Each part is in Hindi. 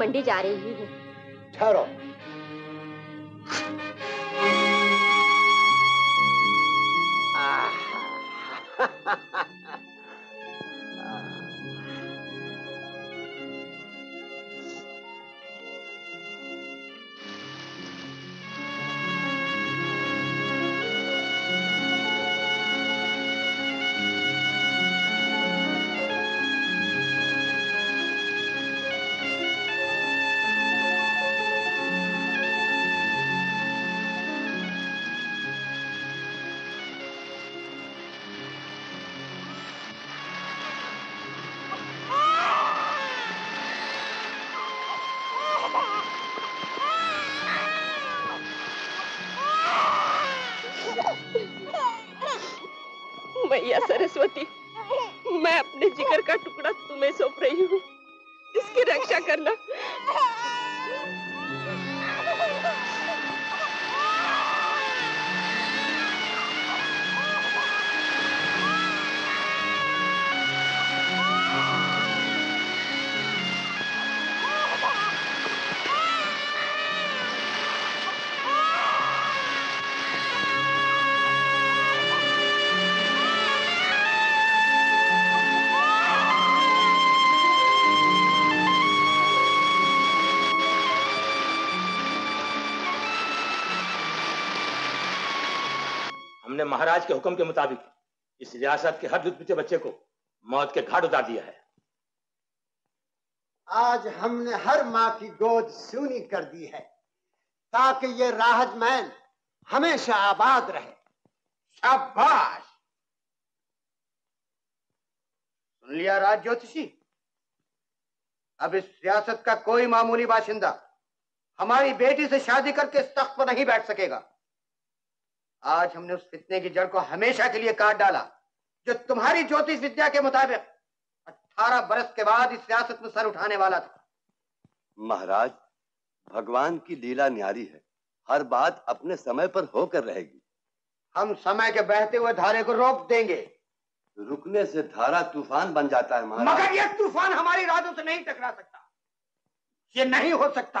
मंडी जा रही सरस्वती मैं अपने जिगर का के हुक्म के मुताबिक इस रियासत के हर दूध बच्चे को मौत के घाट उतार दिया है। आज हमने हर माँ की गोद सुनी कर दी है, ताकि ये राहत मैन हमेशा आबाद रहे। शाबाश। सुन लिया राज ज्योतिषी, अब इस रियासत का कोई मामूली बाशिंदा हमारी बेटी से शादी करके इस तख्त पर नहीं बैठ सकेगा। आज हमने उस फितने की जड़ को हमेशा के लिए काट डाला जो तुम्हारी ज्योतिष विद्या के मुताबिक अठारह बरस के बाद इस रियासत में सर उठाने वाला था। महाराज भगवान की लीला न्यारी है। हर बात अपने समय पर होकर रहेगी। हम समय के बहते हुए धारे को रोक देंगे। रुकने से धारा तूफ़ान बन जाता है महाराज। मगर यह तूफ़ान हमारी रातों से नहीं टकरा सकता। ये नहीं हो सकता।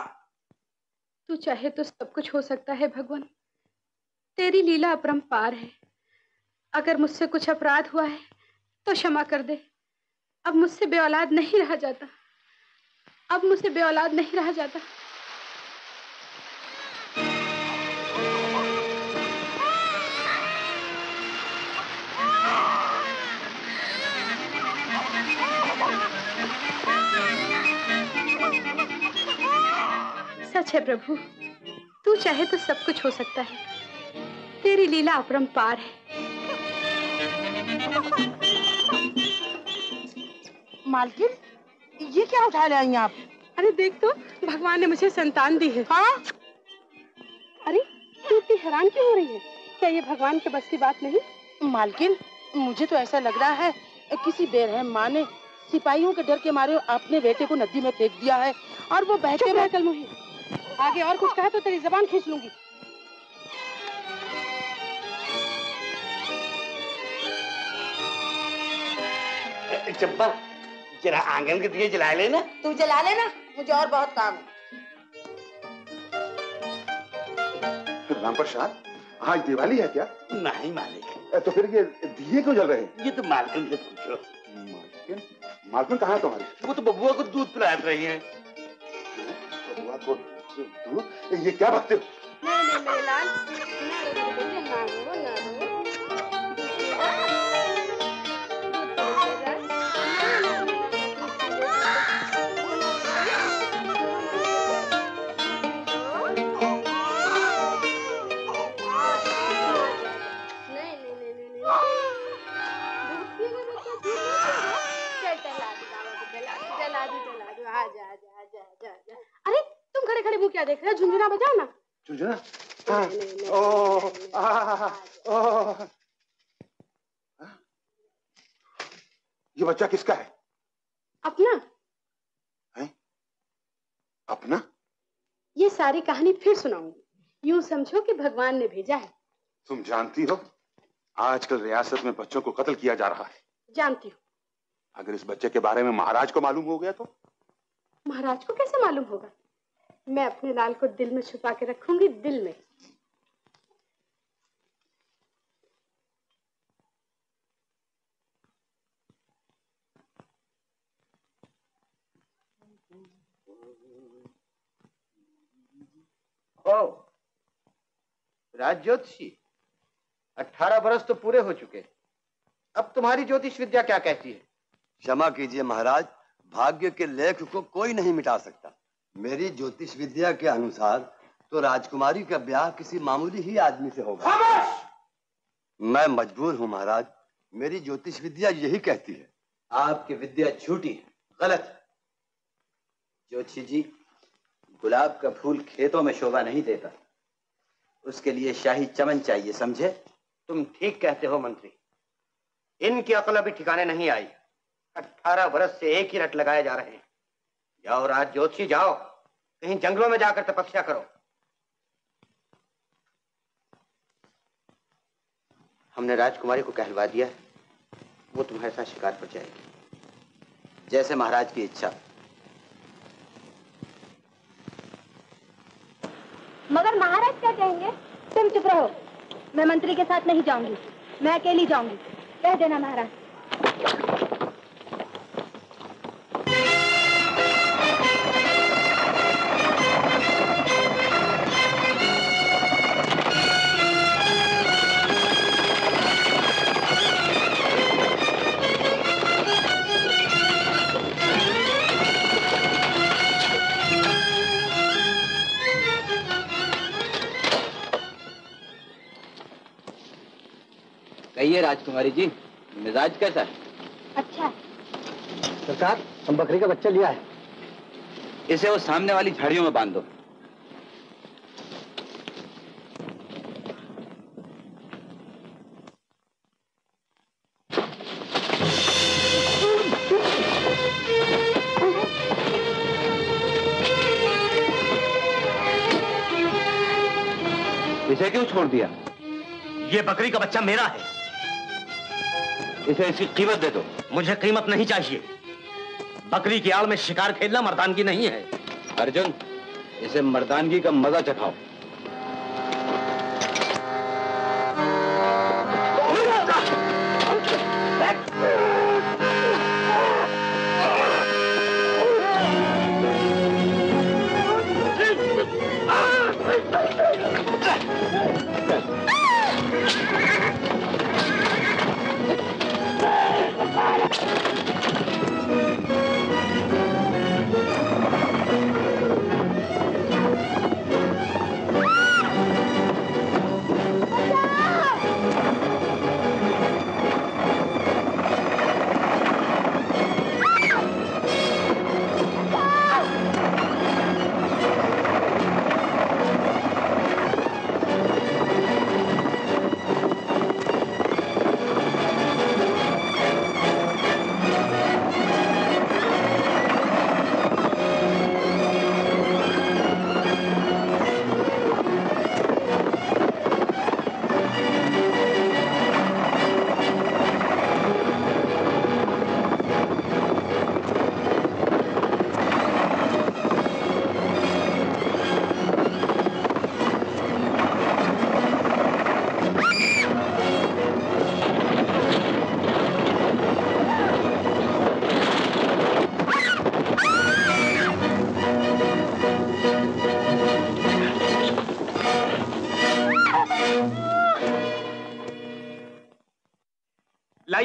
तू चाहे तो सब कुछ हो सकता है भगवान। तेरी लीला अपरंपार है। अगर मुझसे कुछ अपराध हुआ है तो क्षमा कर दे। अब मुझसे बे औलाद नहीं रहा जाता। अब मुझसे बे औलाद नहीं रहा जाता। सच है प्रभु, तू चाहे तो सब कुछ हो सकता है। तेरी लीला अपरंपार है। मालकिन ये क्या उठा ले आई आप? अरे देख तो भगवान ने मुझे संतान दी है। हाँ? अरे तू इतनी हैरान क्यों हो रही है? क्या ये भगवान के बस की बात नहीं? मालकिन मुझे तो ऐसा लग रहा है किसी बेरहम माँ ने सिपाहियों के डर के मारे अपने बेटे को नदी में फेंक दिया है और वो बहते बहते कल मुही आगे और कुछ कहा तो तेरी जबान खींच लूँगी। चंपा जरा आँगन के दिए जला लेना। तू जला लेना मुझे और बहुत काम है। राम प्रसाद आज दिवाली है क्या? नहीं मालिक। तो फिर ये दिए क्यों जल रहे हैं? ये तो मालकिन से पूछो। मालकिन? मालकिन कहाँ है तुम्हारी? वो तो बबुआ को दूध पिला रही है। बबुआ को दूध? ये क्या भक्ति नहीं मुँह क्या देख रहे हो? झुंझुना बजाओ ना। झुंझुना? नहीं, ओह। ये बच्चा किसका है? अपना। अपना? ये सारी कहानी फिर सुनाऊँगी। यूँ समझो कि भगवान ने भेजा है। तुम जानती हो आजकल रियासत में बच्चों को कत्ल किया जा रहा है। जानती हूँ। अगर इस बच्चे के बारे में महाराज को मालूम हो गया तो? महाराज को कैसे मालूम होगा? मैं अपने लाल को दिल में छुपा के रखूँगी दिल में। ओ राज ज्योतिषी अठारह बरस तो पूरे हो चुके अब तुम्हारी ज्योतिष विद्या क्या कहती है? क्षमा कीजिए महाराज भाग्य के लेख को कोई नहीं मिटा सकता। मेरी ज्योतिष विद्या के अनुसार तो राजकुमारी का ब्याह किसी मामूली ही आदमी से होगा। मैं मजबूर हूँ महाराज मेरी ज्योतिष विद्या यही कहती है। आपकी विद्या झूठी है गलत। है ज्योतिषी जी गुलाब का फूल खेतों में शोभा नहीं देता। उसके लिए शाही चमन चाहिए समझे? तुम ठीक कहते हो मंत्री। इनकी अकल अभी ठिकाने नहीं आई। अठारह बरस से एक ही रट लगाए जा रहे हैं। जाओ राज ज्योतिषी जाओ। कहीं जंगलों में जाकर तपस्या करो। हमने राजकुमारी को कहलवा दिया वो तुम्हारे साथ शिकार पर जाएगी। जैसे महाराज की इच्छा। मगर महाराज क्या कहेंगे? तुम चुप रहो। मैं मंत्री के साथ नहीं जाऊँगी। मैं अकेली जाऊँगी। कह देना महाराज। कहिए राजकुमारी जी मिजाज कैसा है? अच्छा सरकार हम बकरी का बच्चा लिया है। इसे वो सामने वाली झाड़ियों में बाँध दो। इसे क्यों छोड़ दिया? ये बकरी का बच्चा मेरा है। इसे इसकी कीमत दे दो। मुझे कीमत नहीं चाहिए। बकरी की आड़ में शिकार खेलना मर्दानगी नहीं है। अर्जुन, इसे मर्दानगी का मज़ा चखाओ।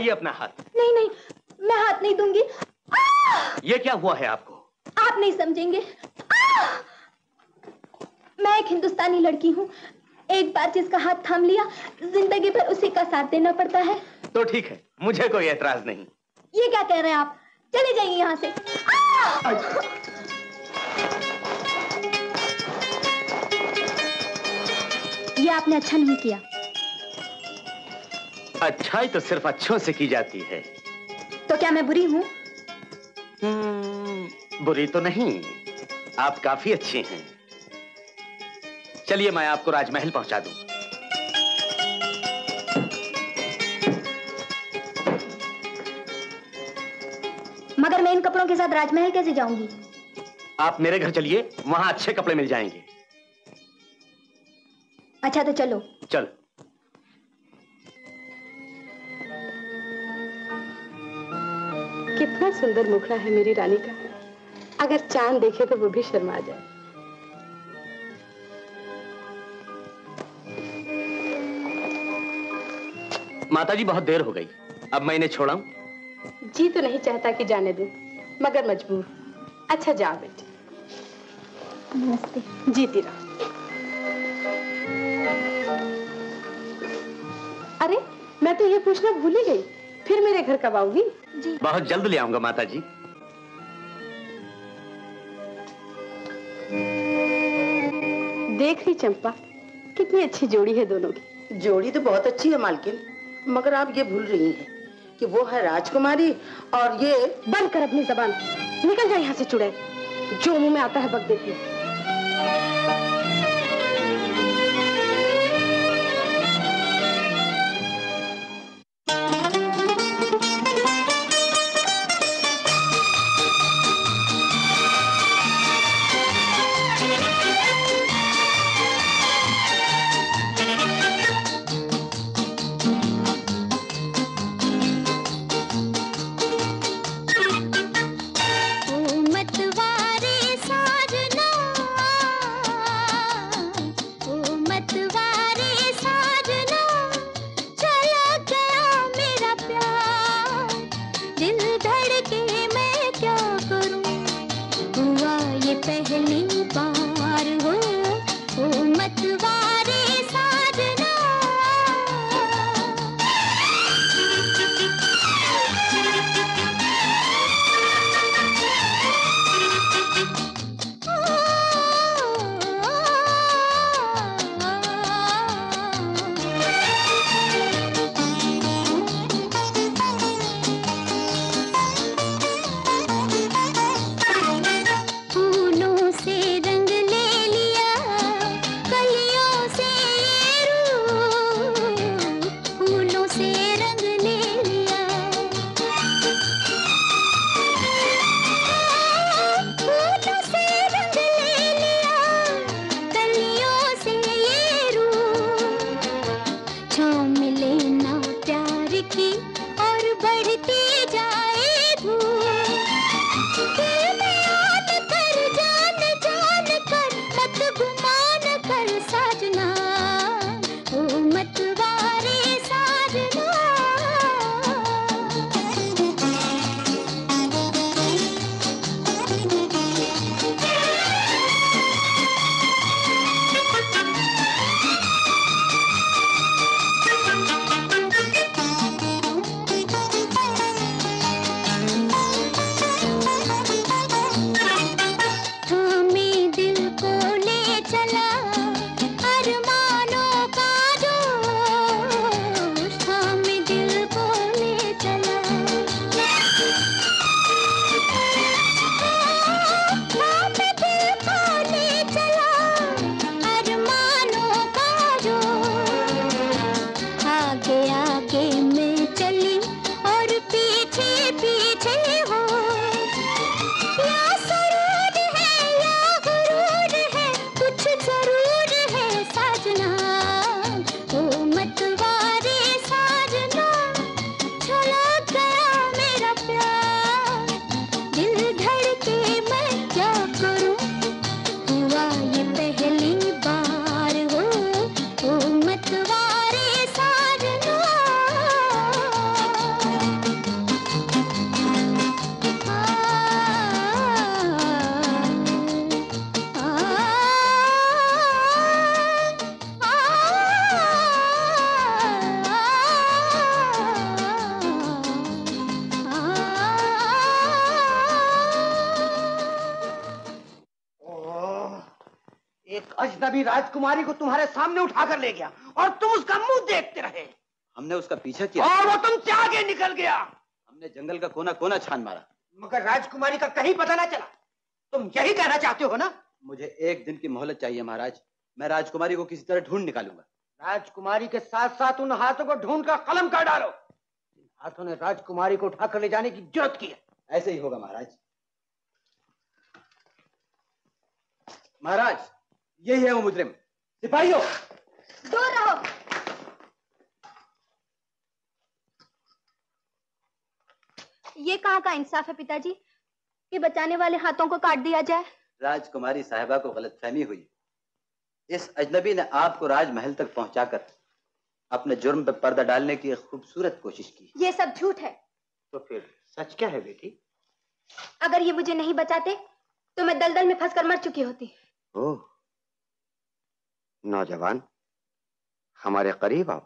लाइए अपना हाथ। नहीं नहीं मैं हाथ नहीं दूँगी। ये क्या हुआ है आपको? आप नहीं समझेंगे। मैं एक हिंदुस्तानी लड़की हूँ। एक बार जिसका हाथ थाम लिया ज़िंदगी भर उसी का साथ देना पड़ता है। तो ठीक है मुझे कोई एतराज़ नहीं। ये क्या कह रहे हैं आप? चले जाइए यहाँ से! ये आपने अच्छा नहीं किया। अच्छाई तो सिर्फ़ अच्छों से की जाती है। तो क्या मैं बुरी हूँ? बुरी तो नहीं। आप काफ़ी अच्छी हैं। चलिए मैं आपको राजमहल पहुँचा दूँ। मगर मैं इन कपड़ों के साथ राजमहल कैसे जाऊँगी? आप मेरे घर चलिए वहाँ अच्छे कपड़े मिल जाएँगे। अच्छा तो चलो। चल। कितना सुंदर मुखड़ा है मेरी रानी का। अगर चाँद देखे तो वो भी शर्मा जाए। माताजी बहुत देर हो गई। अब मैं इन्हें छोड़ा जी तो नहीं चाहता कि जाने दूँ मगर मजबूर। अच्छा जाओ बेटी। नमस्ते। जीती रहो अरे मैं तो ये पूछना भूल ही गई। फिर मेरे घर कब आओगी? जी। बहुत जल्द ले आऊँगा माता जी देख रही चंपा कितनी अच्छी जोड़ी है दोनों की। जोड़ी तो बहुत अच्छी है मालकिन मगर आप ये भूल रही हैं कि वो है राजकुमारी और ये बंद कर अपनी जबान निकल जाए यहाँ से चुड़ैल। जो मुँह में आता है बग देती है अजनबी राजकुमारी को तुम्हारे सामने उठाकर ले गया और तुम उसका मुँह देखते रहे। हमने उसका पीछा किया। और वो तुमसे आगे निकल गया। हमने जंगल का कोना कोना छान मारा। मगर राजकुमारी का कहीं पता ना चला। तुम यही कहना चाहते हो ना? मुझे एक दिन की मोहलत चाहिए महाराज। मैं राजकुमारी को किसी तरह ढूंढ निकालूँगा। राजकुमारी के साथ साथ उन हाथों को ढूंढ कर कलम कर डालो। हाथों ने राजकुमारी को उठाकर ले जाने की ज़रूरत की है। ऐसे ही होगा महाराज। महाराज यही है वो मुजरिम। सिपाहियों। दूर रहो। ये कहाँ का इंसाफ है पिताजी? कि बचाने वाले हाथों को काट दिया जाए। राजकुमारी साहिबा को गलतफहमी हुई। इस अजनबी ने आपको राजमहल तक पहुंचाकर अपने जुर्म पर पर्दा डालने की एक खूबसूरत कोशिश की। ये सब झूठ है। तो फिर सच क्या है बेटी? अगर ये मुझे नहीं बचाते तो मैं दलदल में फंसकर मर चुकी होती। ओह नौजवान हमारे करीब आओ।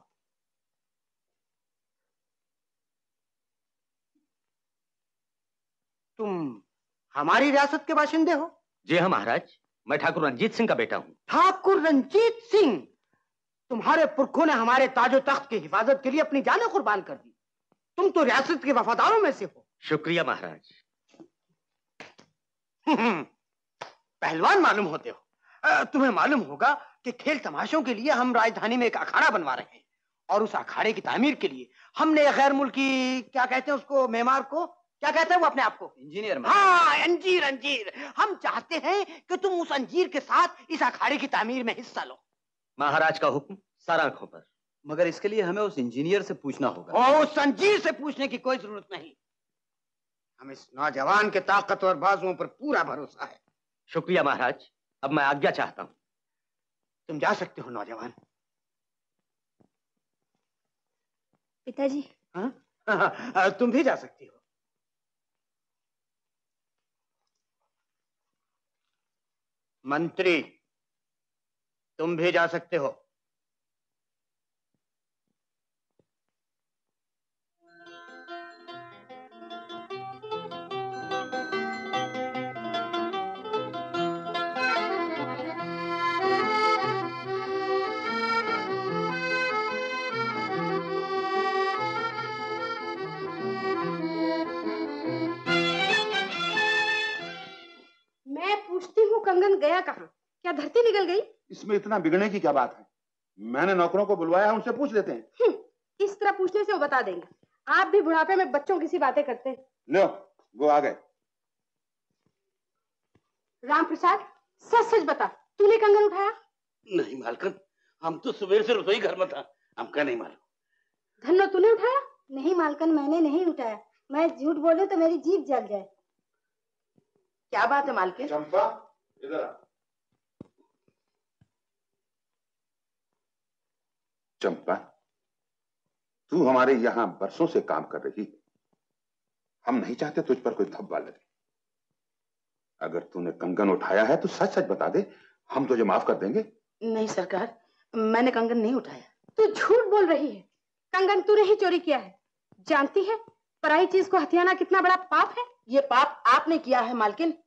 तुम हमारी रियासत के बाशिंदे हो? जी हाँ महाराज। मैं ठाकुर रंजीत सिंह का बेटा हूँ। ठाकुर रंजीत सिंह तुम्हारे पुरखों ने हमारे ताजो तख्त की हिफाजत के लिए अपनी जानें कुर्बान कर दी। तुम तो रियासत के वफादारों में से हो। शुक्रिया महाराज। पहलवान मालूम होते हो। तुम्हें मालूम होगा कि खेल तमाशों के लिए हम राजधानी में एक अखाड़ा बनवा रहे हैं। और उस अखाड़े की तामीर के लिए हमने गैर मुल्की क्या कहते हैं उसको मेमार को क्या कहते हैं वो अपने आप को? इंजीनियर हाँ अंजीर अंजीर। हम चाहते हैं कि तुम उस अंजीर के साथ इस अखाड़े की तामीर में हिस्सा लो। महाराज का हुक्म सर आँखों पर। मगर इसके लिए हमें उस इंजीनियर से पूछना होगा। और उस अंजीर से पूछने की कोई ज़रूरत नहीं। हम इस नौजवान के ताकतवर बाजुओं पर पूरा भरोसा है। शुक्रिया महाराज। अब मैं आज्ञा चाहता हूँ। तुम जा सकते हो नौजवान। पिताजी। हाँ? तुम भी जा सकती हो। मंत्री तुम भी जा सकते हो। पूछती कंगन गया कहाँ? क्या धरती निकल गई? इसमें इतना बिगड़ने की क्या बात है? मैंने नौकरों को बुलवाया उनसे पूछ लेते हैं। हम्म, इस तरह पूछने से वो बता देंगे। आप भी बुढ़ापे में बच्चों की सी बातें करते हैं। लो वो आ गए। राम प्रसाद सच सच बता तूने कंगन उठाया? नहीं मालकन हम तो सुबह से रसोई घर में था। हमका नहीं मालूम। धन्नो तूने उठाया? नहीं मालकन मैंने नहीं उठाया। मैं झूठ बोलूँ तो मेरी जीभ जल जाए। क्या बात है मालकिन? चंपा इधर चंपा, तू हमारे यहाँ बरसों से काम कर रही है। हम नहीं चाहते तुझ पर कोई धब्बा लगे। अगर तूने कंगन उठाया है तो सच सच बता दे, हम तुझे माफ़ कर देंगे। नहीं, सरकार, मैंने कंगन नहीं उठाया। तू झूठ बोल रही है। कंगन तूने ही चोरी किया है। जानती है, पराई चीज़ को हथियाना कितना बड़ा पाप है। ये पाप आपने किया है, मालकिन।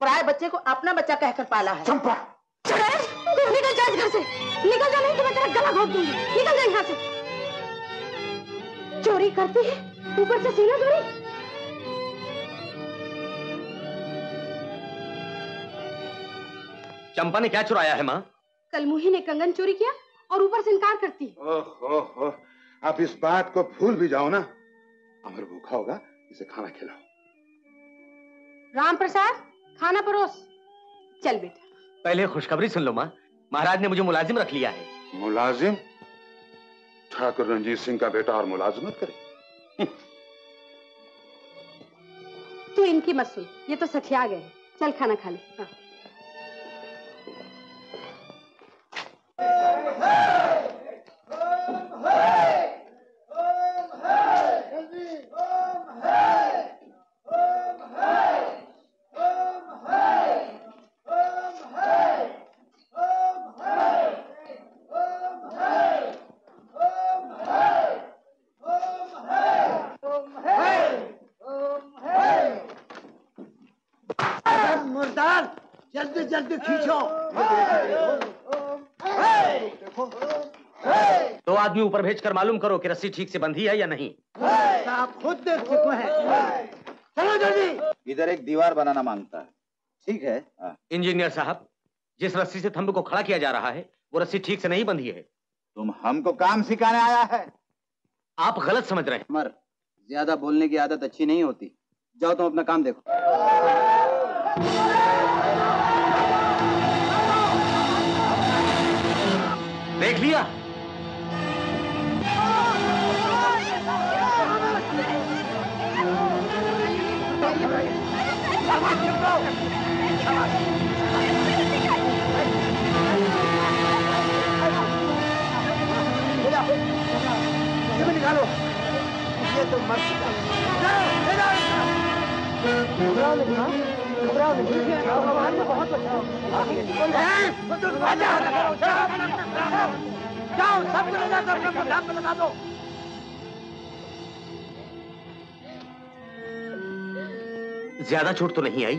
पराये बच्चे को अपना बच्चा कहकर पाला है। चंपा। निकल जा घर से। निकल जा नहीं तो मैं तेरा गला घोट दूँगी। निकल जा यहाँ से। चोरी करती है? ऊपर से सीना चोरी? चंपा ने क्या चुराया है माँ? कल मुही ने कंगन चोरी किया और ऊपर से इनकार करती है। ओहो आप इस बात को भूल भी जाओ ना। अमर भूखा होगा इसे खाना खिलाओ। राम प्रसाद खाना परोस। चल बेटा। पहले खुशखबरी सुन लो माँ। महाराज ने मुझे मुलाजिम रख लिया है। मुलाजिम? ठाकुर रंजीत सिंह का बेटा और मुलाजिमत करे। तू इनकी मत सुन। ये तो सठिया गए चल खाना खा ले। हाँ। दो आदमी ऊपर भेजकर मालूम करो कि रस्सी ठीक से बंधी है या नहीं। आप खुद देख चुके हैं। चलो जल्दी। इधर एक दीवार बनाना माँगता है। ठीक है? इंजीनियर साहब जिस रस्सी से थंब को खड़ा किया जा रहा है वो रस्सी ठीक से नहीं बंधी है। तुम हमको काम सिखाने आया है। आप गलत समझ रहे हैं। अमर ज़्यादा बोलने की आदत अच्छी नहीं होती। जाओ तुम अपना काम देखो। देख लिया। निकालो ये तो मर चुका जाओ, अपने लगा दो ज़्यादा चोट तो नहीं आई।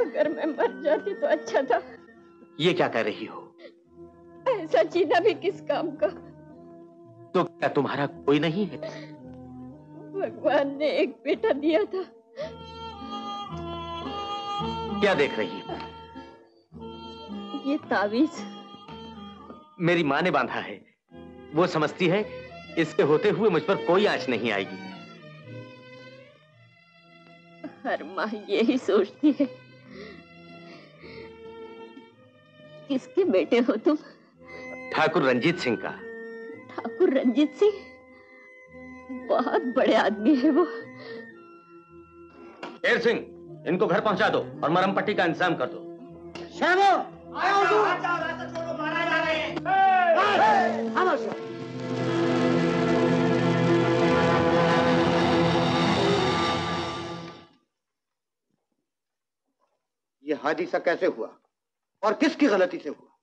अगर मैं मर जाती तो अच्छा था। ये क्या कह रही हो? ऐसा जीना भी किस काम का? तो क्या तुम्हारा कोई नहीं है? भगवान ने एक बेटा दिया था। क्या देख रही हो? ये तावीज। मेरी माँ ने बांधा है। वो समझती है इसके होते हुए मुझ पर कोई आँच नहीं आएगी। हर माँ यही सोचती है। किसके बेटे हो तुम? ठाकुर रंजीत सिंह का। ठाकुर रंजीत सिंह? बहुत बड़े आदमी है वो। सिंह इनको घर पहुँचा दो और मरम पट्टी का इंतज़ाम कर दो। श्यामो! रहो। ये हादसा कैसे हुआ? और किसकी गलती से हुआ?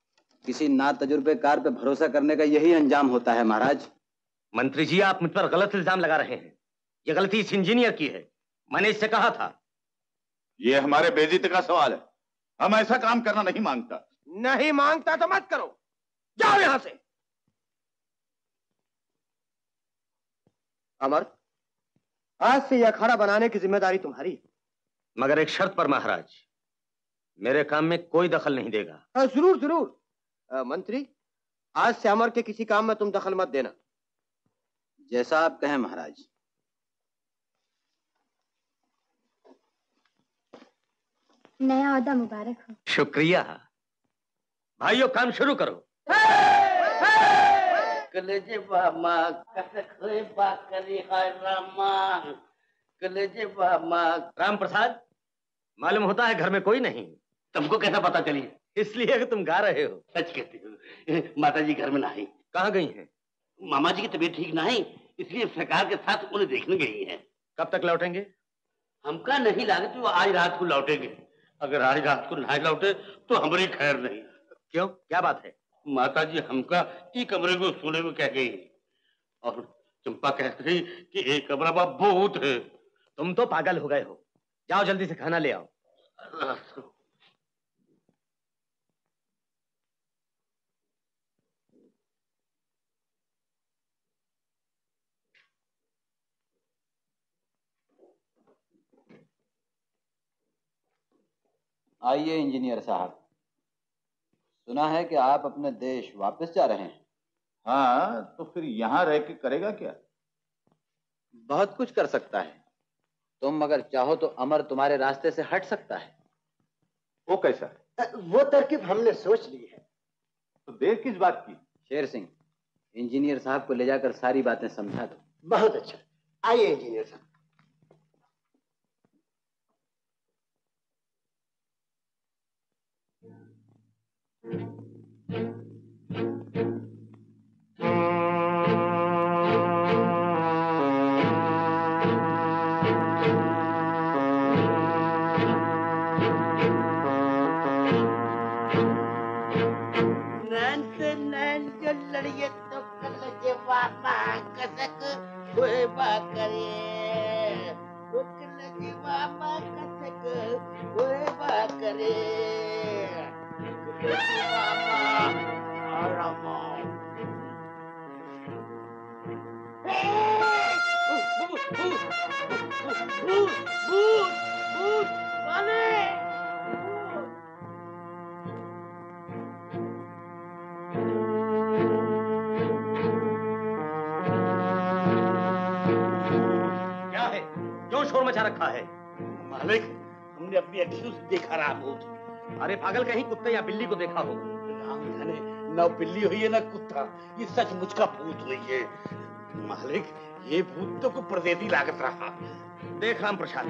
किसी ना तजुर्बेकार पे भरोसा करने का यही अंजाम होता है महाराज। मंत्री जी आप मुझ पर गलत इल्ज़ाम लगा रहे हैं। ये गलती इस इंजीनियर की है। मैंने इससे कहा था ये हमारे बेजित का सवाल है। हम ऐसा काम करना नहीं माँगता। नहीं माँगता तो मत करो। जाओ यहाँ से। अमर आज से यह अखाड़ा बनाने की ज़िम्मेदारी तुम्हारी है। मगर एक शर्त पर महाराज मेरे काम में कोई दखल नहीं देगा। हाँ, ज़रूर ज़रूर। अ, मंत्री आज से अमर के किसी काम में तुम दखल मत देना। जैसा आप कहें महाराज। नया अहदा मुबारक हो। शुक्रिया। भाइयों काम शुरू करो। कलेजे बामा कसखले बाकरी हाय रामा। कलेजे बामा राम प्रसाद मालूम होता है घर में कोई नहीं। तुमको कैसा पता चली इसलिए कि तुम गा रहे हो। सच कहती हो। माता जी घर में नहीं। कहाँ गई हैं? मामा जी की तबीयत ठीक नहीं इसलिए सरकार के साथ उन्हें देखने गई है। कब तक लौटेंगे? हमका नहीं लागे तो वो आज रात को लौटेंगे। अगर आज रात को नहा लौटे तो हमारी खैर नहीं। क्यों? क्या बात है? माता जी हमका ई कमरे को सोने में कह गई और चंपा कह रही कि एक कमरा बाप बहुत है। तुम तो पागल हो गए हो। जाओ जल्दी से खाना ले आओ। आइए इंजीनियर साहब। सुना है कि आप अपने देश वापस जा रहे हैं। हाँ तो फिर यहाँ रह के करेगा क्या? बहुत कुछ कर सकता है। तुम अगर चाहो तो अमर तुम्हारे रास्ते से हट सकता है। वो कैसा? वो तरकीब हमने सोच ली है। तो देर किस बात की? शेर सिंह इंजीनियर साहब को ले जाकर सारी बातें समझा दो। बहुत अच्छा। आइए इंजीनियर साहब। कोयबा करे रुकन जीवा कथक बाकरे मचा रखा है। मालिक हमने अपनी अखियों से देखा रहा भूत अरे पागल, कहीं कुत्ते या बिल्ली को देखा हो? न बिल्ली हुई है, ना कुत्ता। ये सचमुच का भूत हुई है। मालिक, ये भूत तो को प्रदेती लागत रहा। देख राम प्रसाद।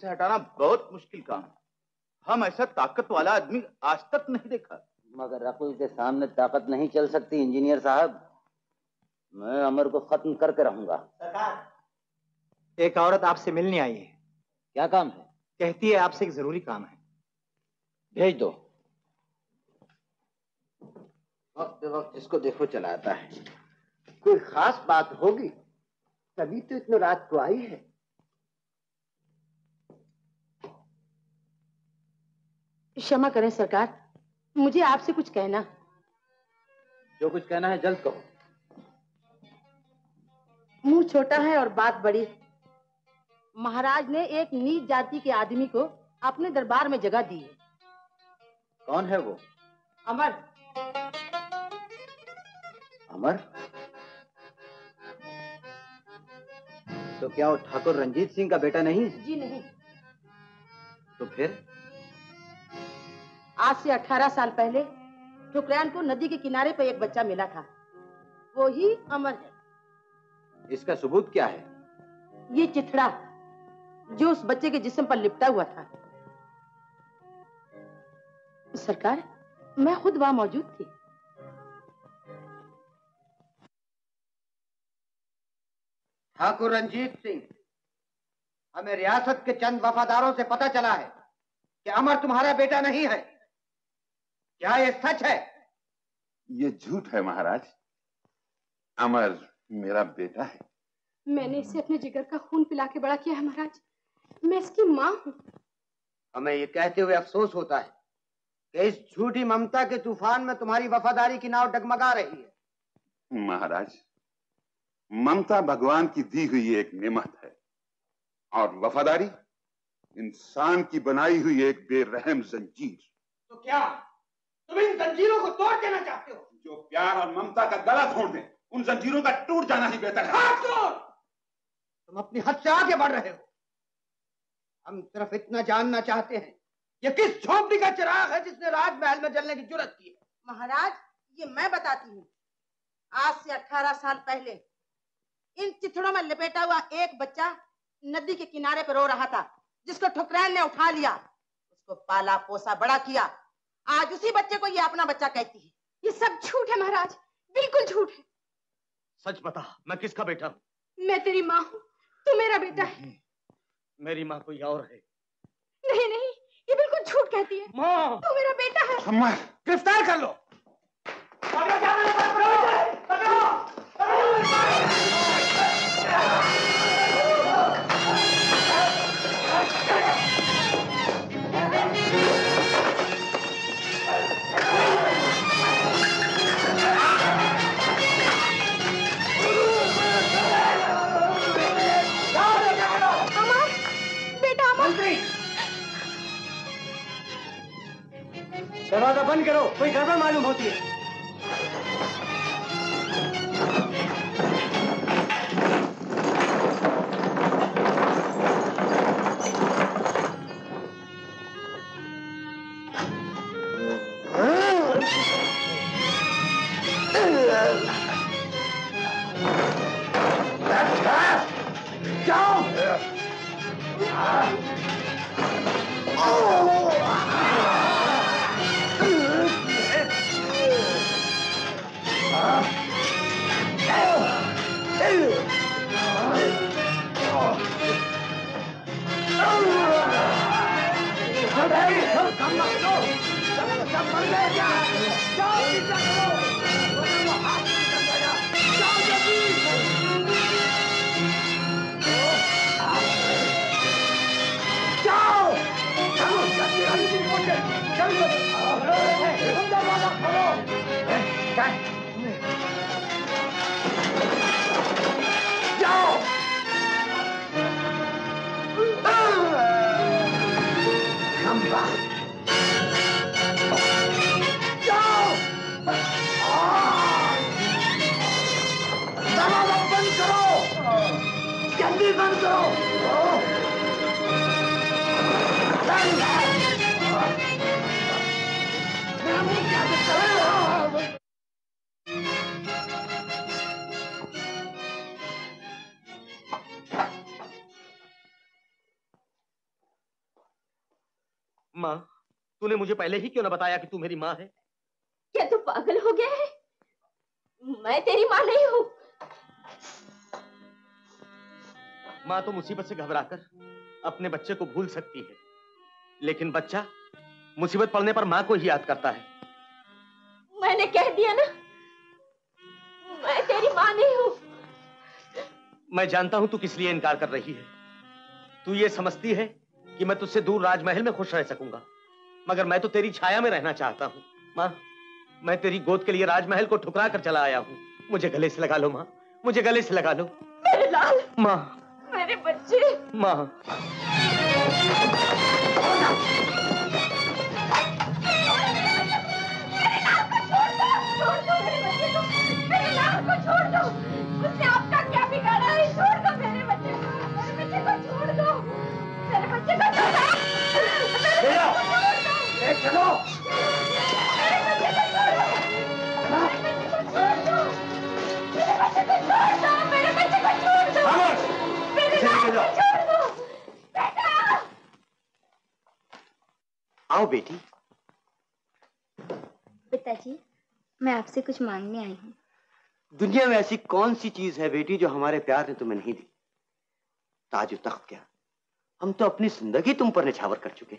से हटाना बहुत मुश्किल काम है। हम ऐसा ताकत वाला आदमी आज तक नहीं देखा। मगर रकुल के सामने ताकत नहीं चल सकती इंजीनियर साहब। मैं अमर को खत्म करके रहूँगा। एक औरत आपसे मिलने आई है। क्या काम है? कहती है आपसे एक ज़रूरी काम है। भेज दो। वक्त वक्त जिसको देखो चलाता है। कोई खास बात होगी तभी तो इतनी रात को आई है। क्षमा करें सरकार। मुझे आपसे कुछ कहना। जो कुछ कहना है जल्द कहो। मुँह छोटा है और बात बड़ी महाराज ने एक नीच जाति के आदमी को अपने दरबार में जगह दी है। कौन है वो? अमर। अमर? तो क्या वो ठाकुर रंजीत सिंह का बेटा नहीं है? जी नहीं। तो फिर? आज से 18 साल पहले ठुकरान को नदी के किनारे पर एक बच्चा मिला था। वो ही अमर है। इसका सबूत क्या है? ये चिथड़ा जो उस बच्चे के जिस्म पर लिपटा हुआ था। सरकार मैं खुद वहाँ मौजूद थी। ठाकुर रंजीत सिंह हमें रियासत के चंद वफादारों से पता चला है कि अमर तुम्हारा बेटा नहीं है। क्या ये सच है? ये झूठ है महाराज। अमर मेरा बेटा है। मैंने इसे अपने जिगर का खून पिला के बड़ा किया है महाराज। मैं इसकी माँ हूँ। हमें ये कहते हुए अफसोस होता है कि इस झूठी ममता के तूफ़ान में तुम्हारी वफादारी की नाव डगमगा रही है। महाराज ममता भगवान की दी हुई एक नेमत है और वफादारी इंसान की बनाई हुई एक बेरहम जंजीर। तो क्या तुम इन जंजीरों को तोड़ देना चाहते हो। जो प्यार और ममता का गला तोड़ दे उन जंजीरों का टूट जाना ही बेहतर है। हाथ छोड़! तुम अपनी हद से आगे बढ़ रहे हो। हम सिर्फ़ इतना जानना चाहते हैं ये किस झोंपड़ी का चिराग है जिसने राजमहल में जलने की जुरत की है? महाराज ये मैं बताती हूँ। आज से अठारह साल पहले इन चिथड़ों में लपेटा हुआ एक बच्चा नदी के किनारे पर रो रहा था जिसको ठुकरैन ने उठा लिया। उसको पाला पोसा बड़ा किया। आज उसी बच्चे को ये अपना बच्चा कहती है। ये सब झूठ है महाराज बिल्कुल झूठ है। सच बता मैं किसका बेटा हूँ? मैं तेरी माँ हूँ तू मेरा बेटा है। मेरी माँ कोई और है। नहीं नहीं ये बिल्कुल झूठ कहती है। माँ! तू मेरा बेटा है। अम्मा गिरफ़्तार कर लो। अमर दरवाज़ा बंद करो कोई गड़बड़ मालूम होती है। माँ, तूने मुझे पहले ही क्यों ना बताया कि तू मेरी माँ है? क्या तू पागल हो गया है? मैं तेरी माँ नहीं हूँ। माँ तो मुसीबत से घबराकर अपने बच्चे को भूल सकती है। लेकिन बच्चा मुसीबत पड़ने पर माँ को ही याद करता है। मैंने कह दिया ना मैं तेरी माँ नहीं हूँ। मैं जानता हूँ तू किस लिए इनकार कर रही है। तू ये समझती है कि मैं तुझसे दूर राजमहल में खुश रह सकूँगा मगर मैं तो तेरी छाया में रहना चाहता हूँ। माँ मैं तेरी गोद के लिए राजमहल को ठुकरा कर चला आया हूँ। मुझे गले से लगा लो माँ मुझे गले से लगा लो। मेरे लाल। माँ। मेरे बच्चे माँ छोड़ आओ बेटी। पिताजी मैं आपसे कुछ मांगने आई हूँ। दुनिया में ऐसी कौन सी चीज़ है बेटी जो हमारे प्यार ने तुम्हें नहीं दी? ताज तख्त क्या? हम तो अपनी ज़िंदगी तुम पर निछावर कर चुके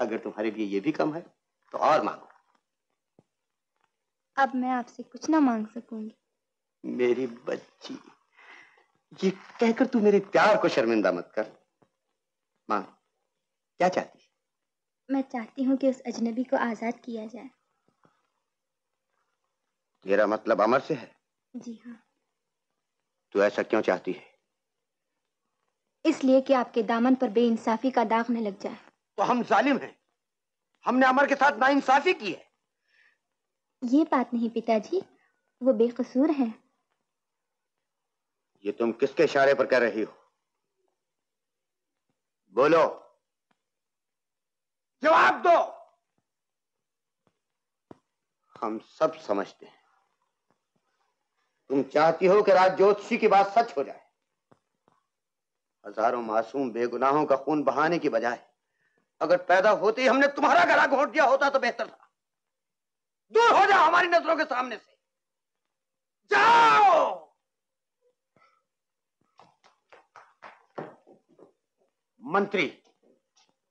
अगर तुम्हारे लिए ये भी कम है तो और मांगो। अब मैं आपसे कुछ ना मांग सकूँगी। मेरी बच्ची। ये कहकर तू मेरे प्यार को शर्मिंदा मत कर। माँ क्या चाहती है? मैं चाहती हूँ कि उस अजनबी को आज़ाद किया जाए। तेरा मतलब अमर से है? जी हाँ। तू ऐसा क्यों चाहती है? इसलिए कि आपके दामन पर बेइंसाफी का दाग न लग जाए। तो हम जालिम हैं। हमने अमर के साथ नाइंसाफी की है। ये बात नहीं पिताजी वो बेकसूर हैं। ये तुम किसके इशारे पर कर रही हो? बोलो। जवाब दो। हम सब समझते हैं। तुम चाहती हो कि राज ज्योतिषी की बात सच हो जाए। हज़ारों मासूम बेगुनाहों का खून बहाने की बजाय, अगर पैदा होते ही हमने तुम्हारा गला घोट दिया होता तो बेहतर था। दूर हो जाओ हमारी नज़रों के सामने से। जाओ! मंत्री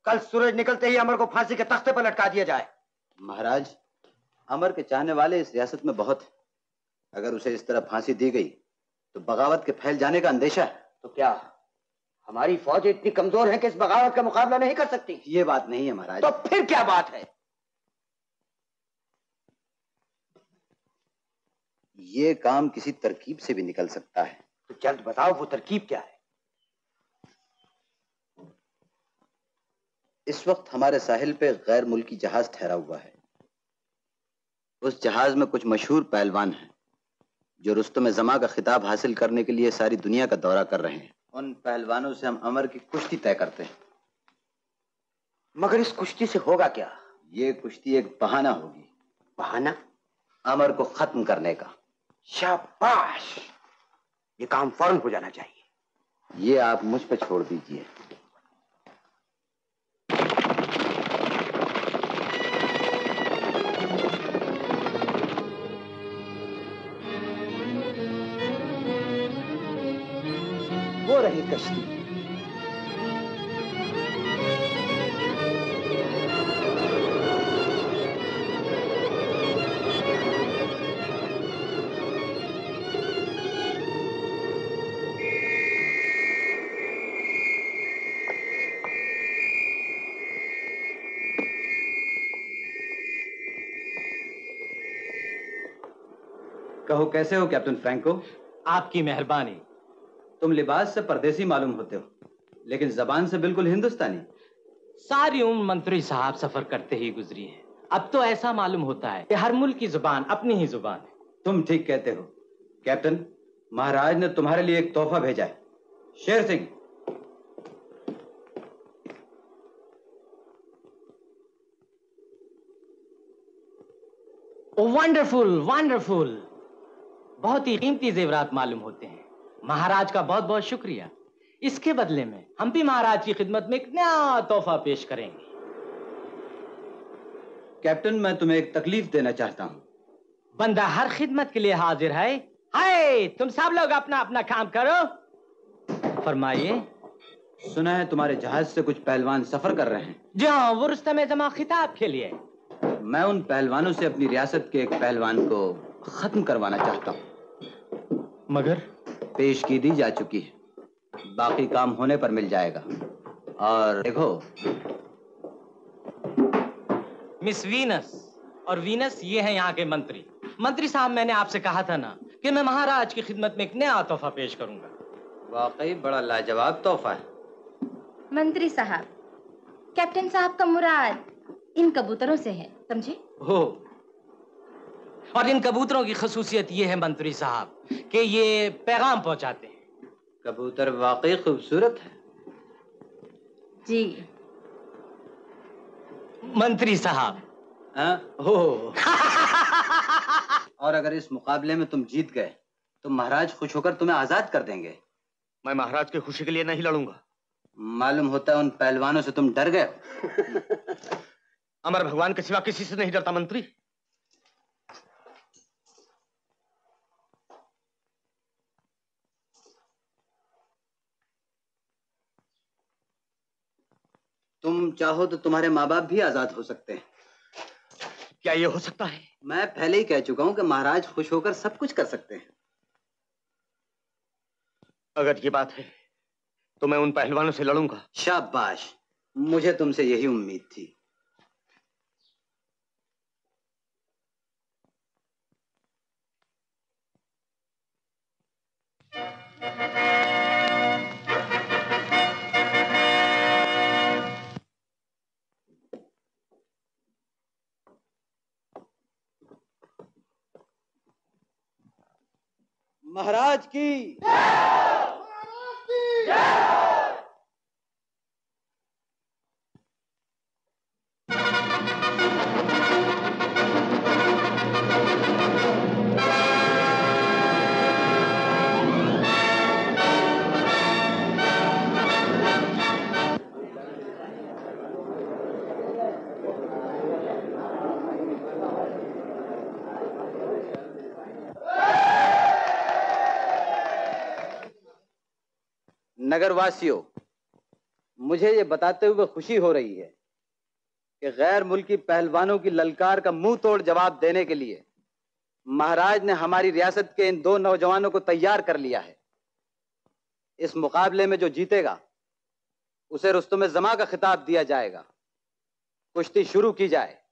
कल सूरज निकलते ही अमर को फांसी के तख्ते पर लटका दिया जाए। महाराज अमर के चाहने वाले इस रियासत में बहुत हैं। अगर उसे इस तरह फांसी दी गई तो बगावत के फैल जाने का अंदेशा है। तो क्या हमारी फौज इतनी कमज़ोर है कि इस बगावत का मुकाबला नहीं कर सकती? ये बात नहीं है महाराज। तो फिर क्या बात है? ये काम किसी तरकीब से भी निकल सकता है। तो जल्द बताओ वो तरकीब क्या है? इस वक्त हमारे साहिल पे गैर मुल्की जहाज़ ठहरा हुआ है। उस जहाज़ में कुछ मशहूर पहलवान हैं जो रुस्तम जमा का खिताब हासिल करने के लिए सारी दुनिया का दौरा कर रहे हैं। उन पहलवानों से हम अमर की कुश्ती तय करते हैं। मगर इस कुश्ती से होगा क्या? ये कुश्ती एक बहाना होगी। बहाना? अमर को खत्म करने का। शाबाश! ये काम फ़ौरन हो जाना चाहिए। ये आप मुझ पर छोड़ दीजिए। कश्ती। कहो कैसे हो कैप्टन फ्रैंको? आपकी मेहरबानी। तुम लिबास से परदेसी मालूम होते हो लेकिन जबान से बिल्कुल हिंदुस्तानी। सारी उम्र मंत्री साहब सफ़र करते ही गुजरी है। अब तो ऐसा मालूम होता है कि हर मुल्क की ज़ुबान अपनी ही ज़ुबान है। तुम ठीक कहते हो। कैप्टन महाराज ने तुम्हारे लिए एक तोहफा भेजा है। शेर सिंह। वंडरफुल वंडरफुल बहुत ही कीमती जेवरात मालूम होते हैं। महाराज का बहुत बहुत शुक्रिया। इसके बदले में हम भी महाराज की खिदमत में एक नया तोहफा पेश करेंगे। कैप्टन मैं तुम्हें एक तकलीफ़ देना चाहता हूँ। बंदा हर खिदमत के लिए हाजिर है। हाय तुम सब लोग अपना अपना काम करो। फरमाइए। सुना है तुम्हारे जहाज़ से कुछ पहलवान सफ़र कर रहे हैं। जी हाँ वो रुस्तम जमा खिताब के लिए। मैं उन पहलवानों से अपनी रियासत के एक पहलवान को खत्म करवाना चाहता हूँ। मगर पेश की दी जा चुकी है। बाकी काम होने पर मिल जाएगा। और देखो। मिस वीनस और वीनस ये हैं यहाँ के मंत्री। मंत्री साहब मैंने आपसे कहा था ना कि मैं महाराज की खिदमत में एक नया तोहफा पेश करूँगा। वाकई बड़ा लाजवाब तोहफा है। मंत्री साहब कैप्टन साहब का मुराद इन कबूतरों से है समझे? हो और इन कबूतरों की खसूसियत ये है मंत्री साहब कि ये पैगाम पहुंचाते हैं। कबूतर वाकई खूबसूरत है। जी। मंत्री साहब। हाँ? हो और अगर इस मुकाबले में तुम जीत गए तो महाराज खुश होकर तुम्हें आज़ाद कर देंगे। मैं महाराज की खुशी के लिए नहीं लड़ूँगा। मालूम होता है उन पहलवानों से तुम डर गए अमर भगवान के सिवा किसी से नहीं डरता मंत्री तुम चाहो तो तुम्हारे माँ बाप भी आज़ाद हो सकते हैं। क्या ये हो सकता है? मैं पहले ही कह चुका हूँ कि महाराज खुश होकर सब कुछ कर सकते हैं। अगर ये बात है तो मैं उन पहलवानों से लड़ूँगा। शाबाश। मुझे तुमसे यही उम्मीद थी। महाराज की। नगरवासियों, मुझे ये बताते हुए खुशी हो रही है कि गैर मुल्की पहलवानों की ललकार का मुँह तोड़ जवाब देने के लिए महाराज ने हमारी रियासत के इन दो नौजवानों को तैयार कर लिया है। इस मुकाबले में जो जीतेगा, उसे रुस्तुम जमा का खिताब दिया जाएगा। कुश्ती शुरू की जाए।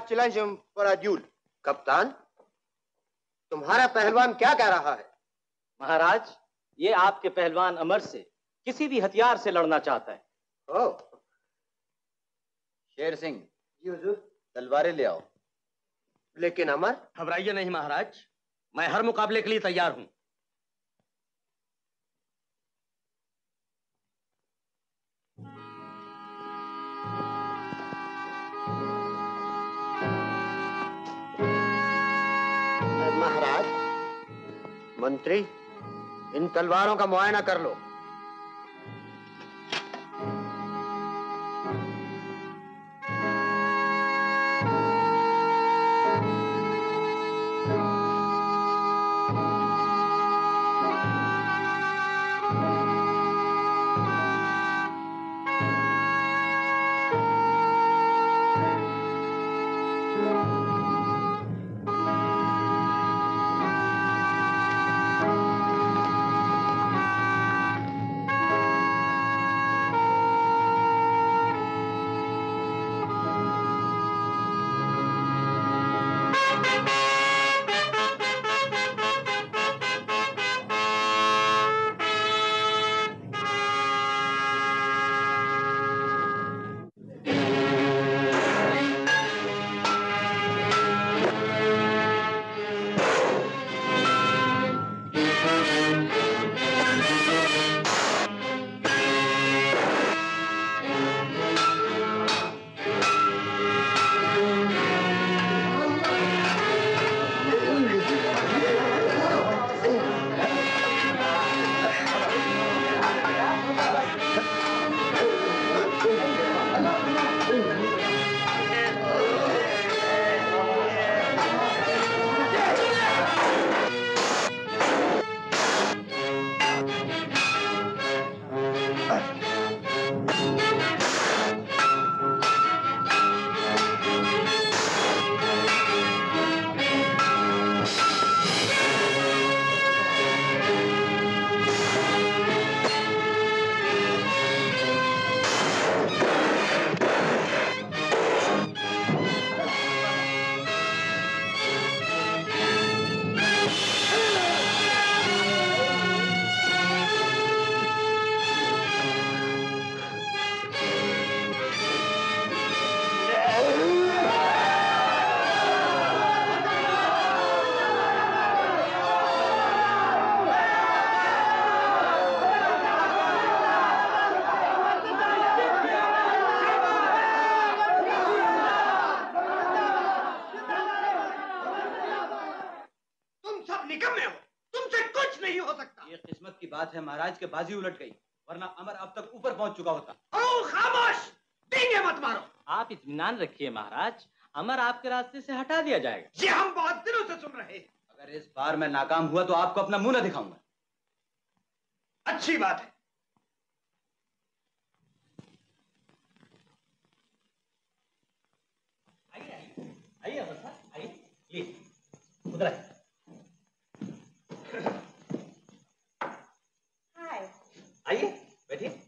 Challenge him for कप्तान तुम्हारा पहलवान क्या कह रहा है? महाराज ये आपके पहलवान अमर से किसी भी हथियार से लड़ना चाहता है। ओ। शेर सिंह तलवारें ले आओ। लेकिन अमर? घबराइए नहीं महाराज मैं हर मुकाबले के लिए तैयार हूँ। तलवारों का मुआयना कर लो। बाजी उलट गई वरना अमर अब तक ऊपर पहुँच चुका होता। ओ खामोश! डींगे मत मारो। आप इत्मीनान रखिए महाराज अमर आपके रास्ते से हटा दिया जाएगा। ये हम बहुत दिनों से सुन रहे अगर इस बार मैं नाकाम हुआ तो आपको अपना मुँह न दिखाऊँगा। अच्छी बात है। आइए अमर साहब आइए। प्लीज़ उधर आइए हाय आइए बैठिए।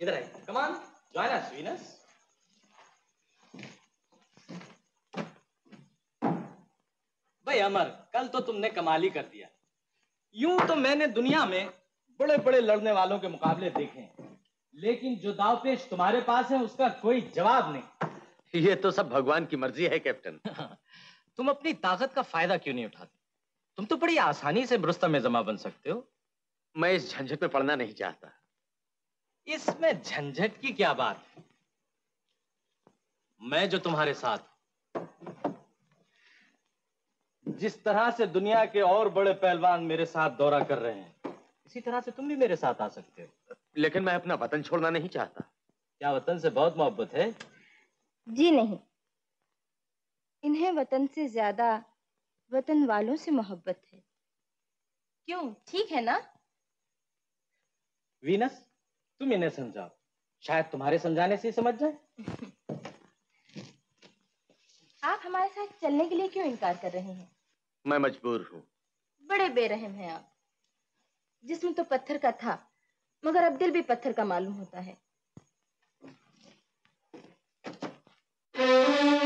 इधर आइए। कमान जॉइन अस वीनस भाई अमर कल तो तुमने कमाल ही कर दिया। यूँ तो मैंने दुनिया में बड़े बड़े लड़ने वालों के मुकाबले देखे हैं। लेकिन जो दावपेश तुम्हारे पास है उसका कोई जवाब नहीं। ये तो सब भगवान की मर्ज़ी है कैप्टन। तुम अपनी ताकत का फ़ायदा क्यों नहीं उठाते? तुम तो बड़ी आसानी से रुस्तम में जमा बन सकते हो। मैं इस झंझट में पड़ना नहीं चाहता। इसमें झंझट की क्या बात? है मैं जो तुम्हारे साथ जिस तरह से दुनिया के और बड़े पहलवान मेरे साथ दौरा कर रहे हैं इसी तरह से तुम भी मेरे साथ आ सकते हो। लेकिन मैं अपना वतन छोड़ना नहीं चाहता। क्या वतन से बहुत मोहब्बत है? जी नहीं। इन्हें वतन से ज़्यादा वतन वालों से मोहब्बत है। क्यों? ठीक है ना? वीनस? तुम इन्हें समझाओ। शायद तुम्हारे समझाने से ही समझ जाए। आप हमारे साथ चलने के लिए क्यों इनकार कर रहे हैं? मैं मजबूर हूँ। बड़े बेरहम हैं आप। जिसमें तो पत्थर का था मगर अब दिल भी पत्थर का मालूम होता है। हो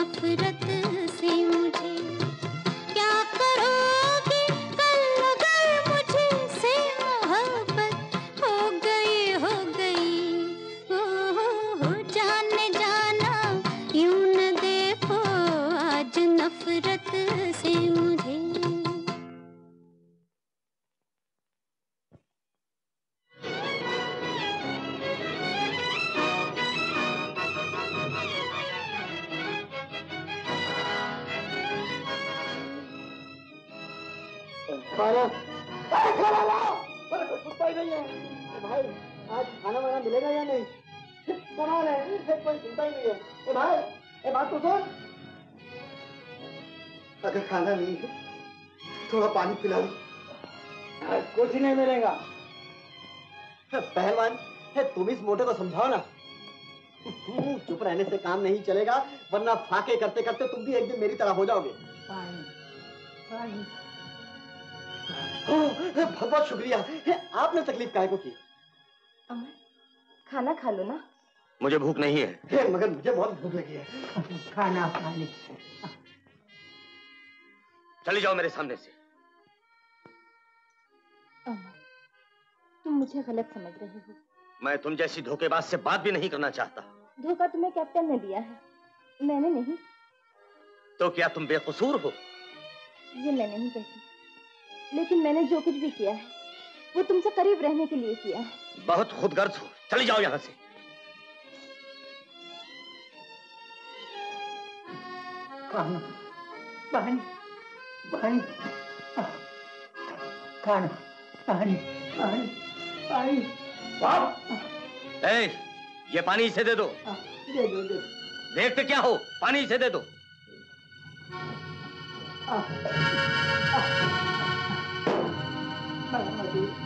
नफरत थोड़ा पानी पिला दो कुछ नहीं मिलेगा। पहलवान है तुम इस मोटे को समझाओ ना। हम्म, चुप रहने से काम नहीं चलेगा वरना फाके करते करते तुम भी एक दिन मेरी तरह हो जाओगे। पानी पानी ओह, बहुत बहुत शुक्रिया आपने तकलीफ़ काहे को की? अमर खाना खा लो ना। मुझे भूख नहीं है। है, मगर मुझे बहुत भूख लगी है। खाना पानी चली जाओ मेरे सामने से। तुम मुझे गलत समझ रहे हो। मैं तुम जैसी धोखेबाज से बात भी नहीं करना चाहता। धोखा तुम्हें कैप्टन ने दिया है। मैंने नहीं। तो क्या तुम बेकसूर हो? ये मैं नहीं कहती। लेकिन मैंने जो कुछ भी किया है वो तुमसे करीब रहने के लिए किया है। बहुत खुदगर्ज हो। चली जाओ यहाँ से। खाना पानी पानी खाना पानी पानी हाँ। ये पानी इसे दे दो। हाँ, दे दो दे देखते तो क्या हो पानी इसे दे दो। आ, आ, आ, आ, आ, आ, आ, आ,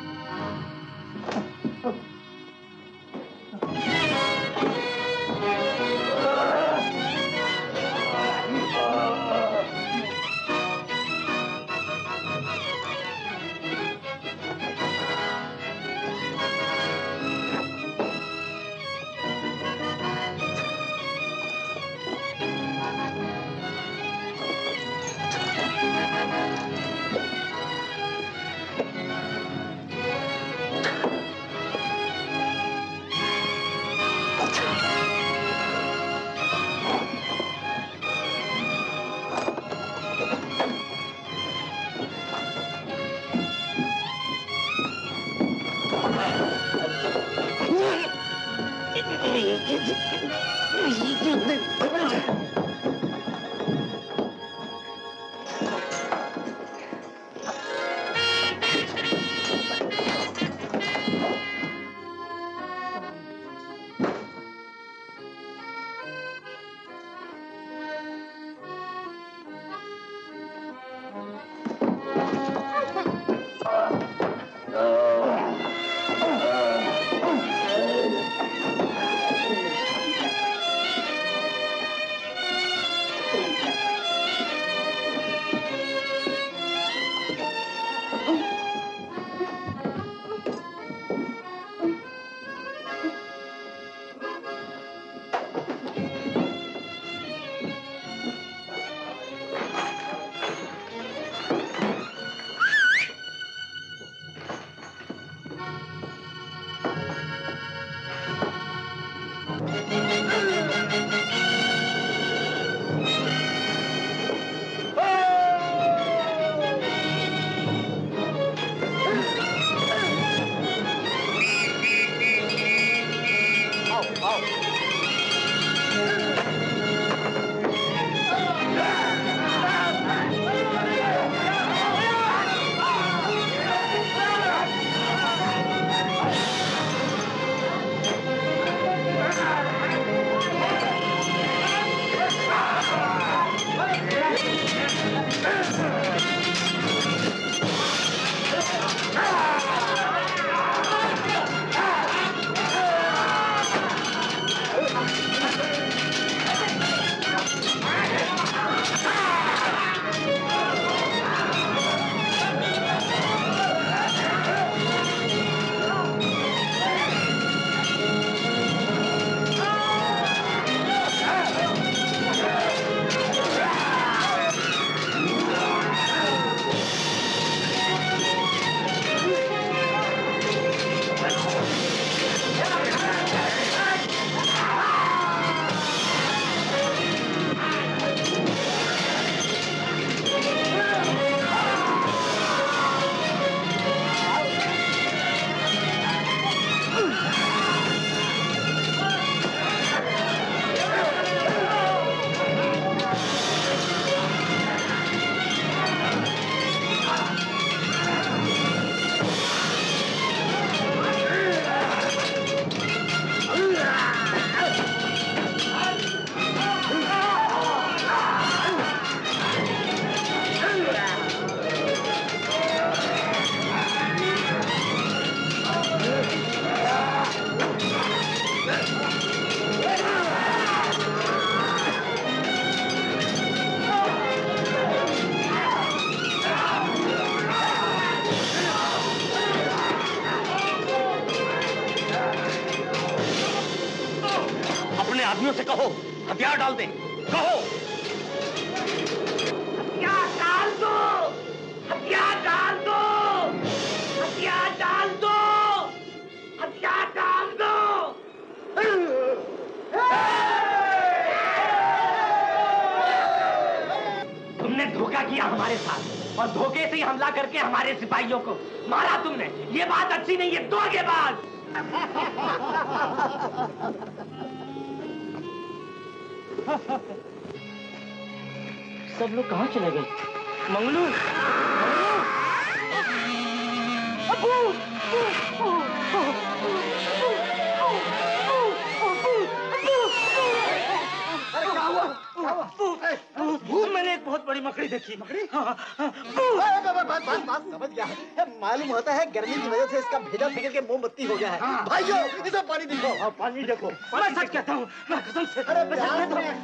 मालूम होता है गर्मी की वजह से इसका भेजा पिघल के मोमबत्ती हो गया है भाइयों इसे पानी दिखाओ पानी देखो मैं सच कहता हूँ मैं कसम से अरे हो है।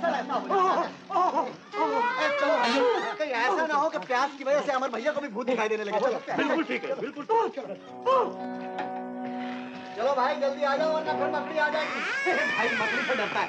कहीं ऐसा ना हो कि प्यास की वजह से अमर भैया को भी भूत दिखाई देने लगे चलो बिल्कुल ठीक है बिल्कुल चलो भाई जल्दी आ जाओ वरना फिर मकड़ी आ जाएगी भाई मकड़ी से डरता है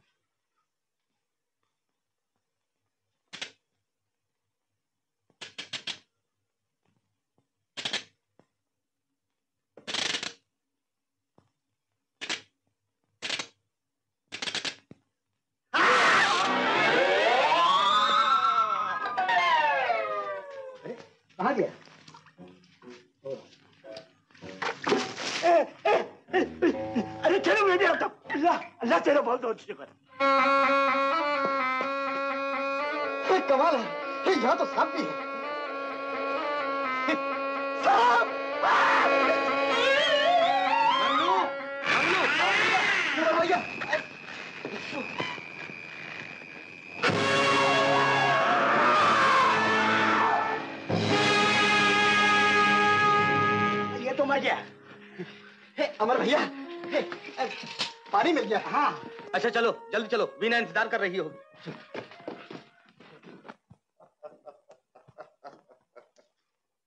बहुत शुक्र कमाल है यहाँ तो सांप भी है। सांप मन्नू, मन्नू, भैया। तो मर गया। हे, अमर भैया पानी मिल गया। हाँ। अच्छा चलो जल्दी चलो। वीना इंतज़ार कर रही होगी।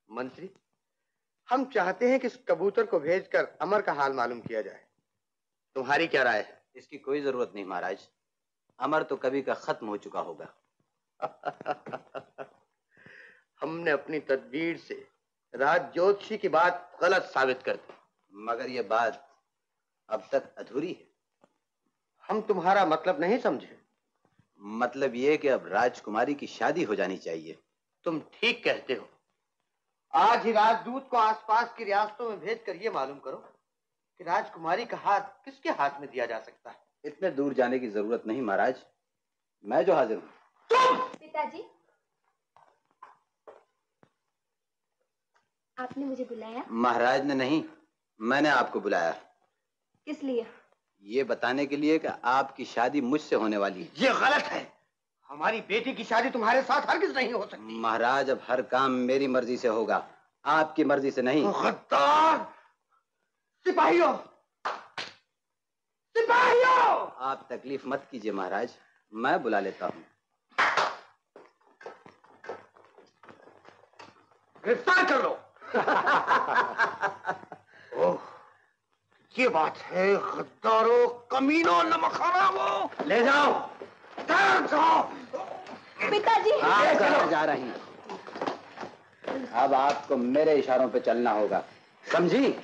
मंत्री हम चाहते हैं कि इस कबूतर को भेजकर अमर का हाल मालूम किया जाए। तुम्हारी क्या राय है? इसकी कोई ज़रूरत नहीं महाराज। अमर तो कभी का खत्म हो चुका होगा। हमने अपनी तदबीर से राज ज्योतिषी की बात गलत साबित कर दी। मगर यह बात अब तक अधूरी है। हम तुम्हारा मतलब नहीं समझे। मतलब ये कि अब राजकुमारी की शादी हो जानी चाहिए। तुम ठीक कहते हो। आज ही राजदूत को आसपास की रियासतों में भेज कर ये मालूम करो कि राजकुमारी का हाथ किसके हाथ में दिया जा सकता है। इतने दूर जाने की ज़रूरत नहीं महाराज। मैं जो हाजिर हूँ। पिताजी आपने मुझे बुलाया? महाराज ने नहीं मैंने आपको बुलाया। किस लिए? ये बताने के लिए कि आपकी शादी मुझसे होने वाली है। ये गलत है। हमारी बेटी की शादी तुम्हारे साथ हरगिज नहीं हो सकती। महाराज अब हर काम मेरी मर्ज़ी से होगा आपकी मर्ज़ी से नहीं। गद्दार! सिपाहियों! सिपाहियों! आप तकलीफ़ मत कीजिए महाराज मैं बुला लेता हूँ। गिरफ़्तार कर लो। ये बात है गद्दारों कमीनों वो ले जाओ। तैयार जाओ। पिताजी। आप कहाँ जा रहे हैं? अब आपको मेरे इशारों पे चलना होगा। समझी?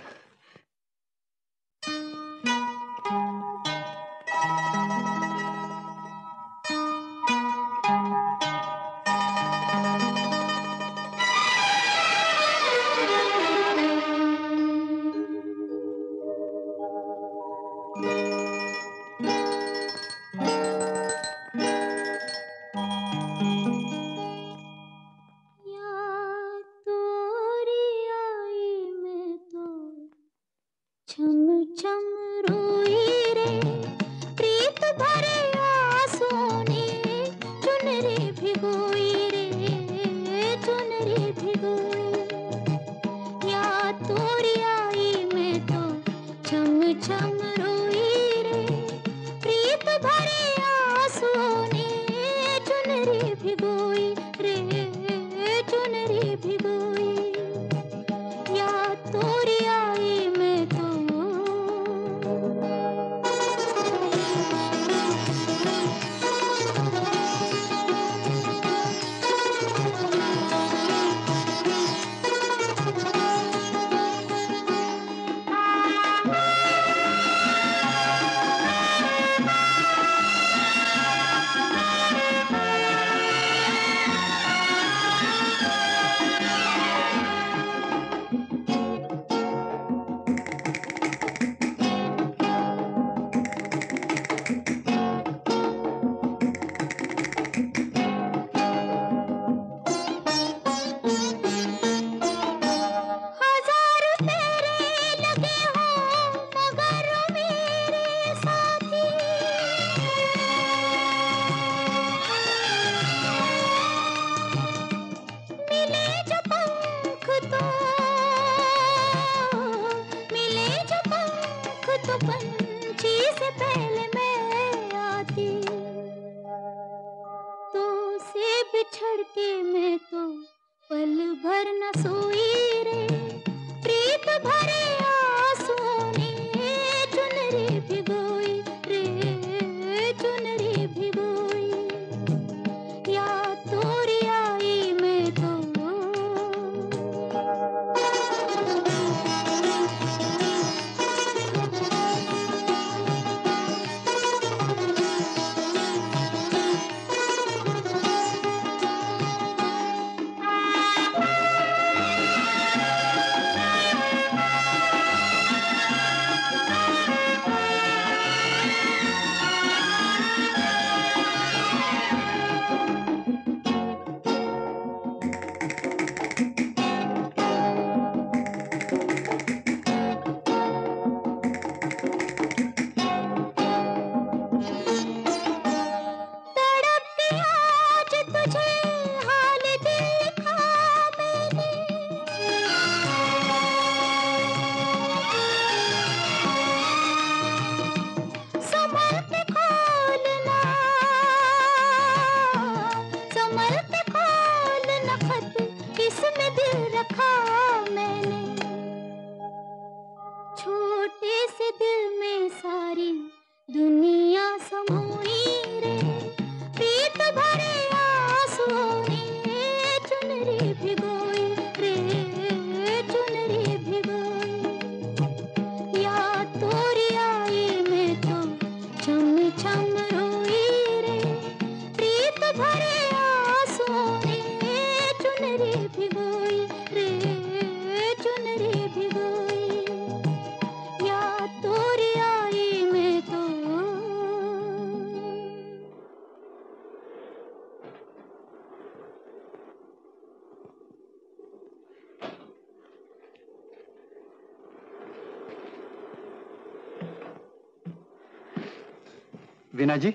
वीना जी?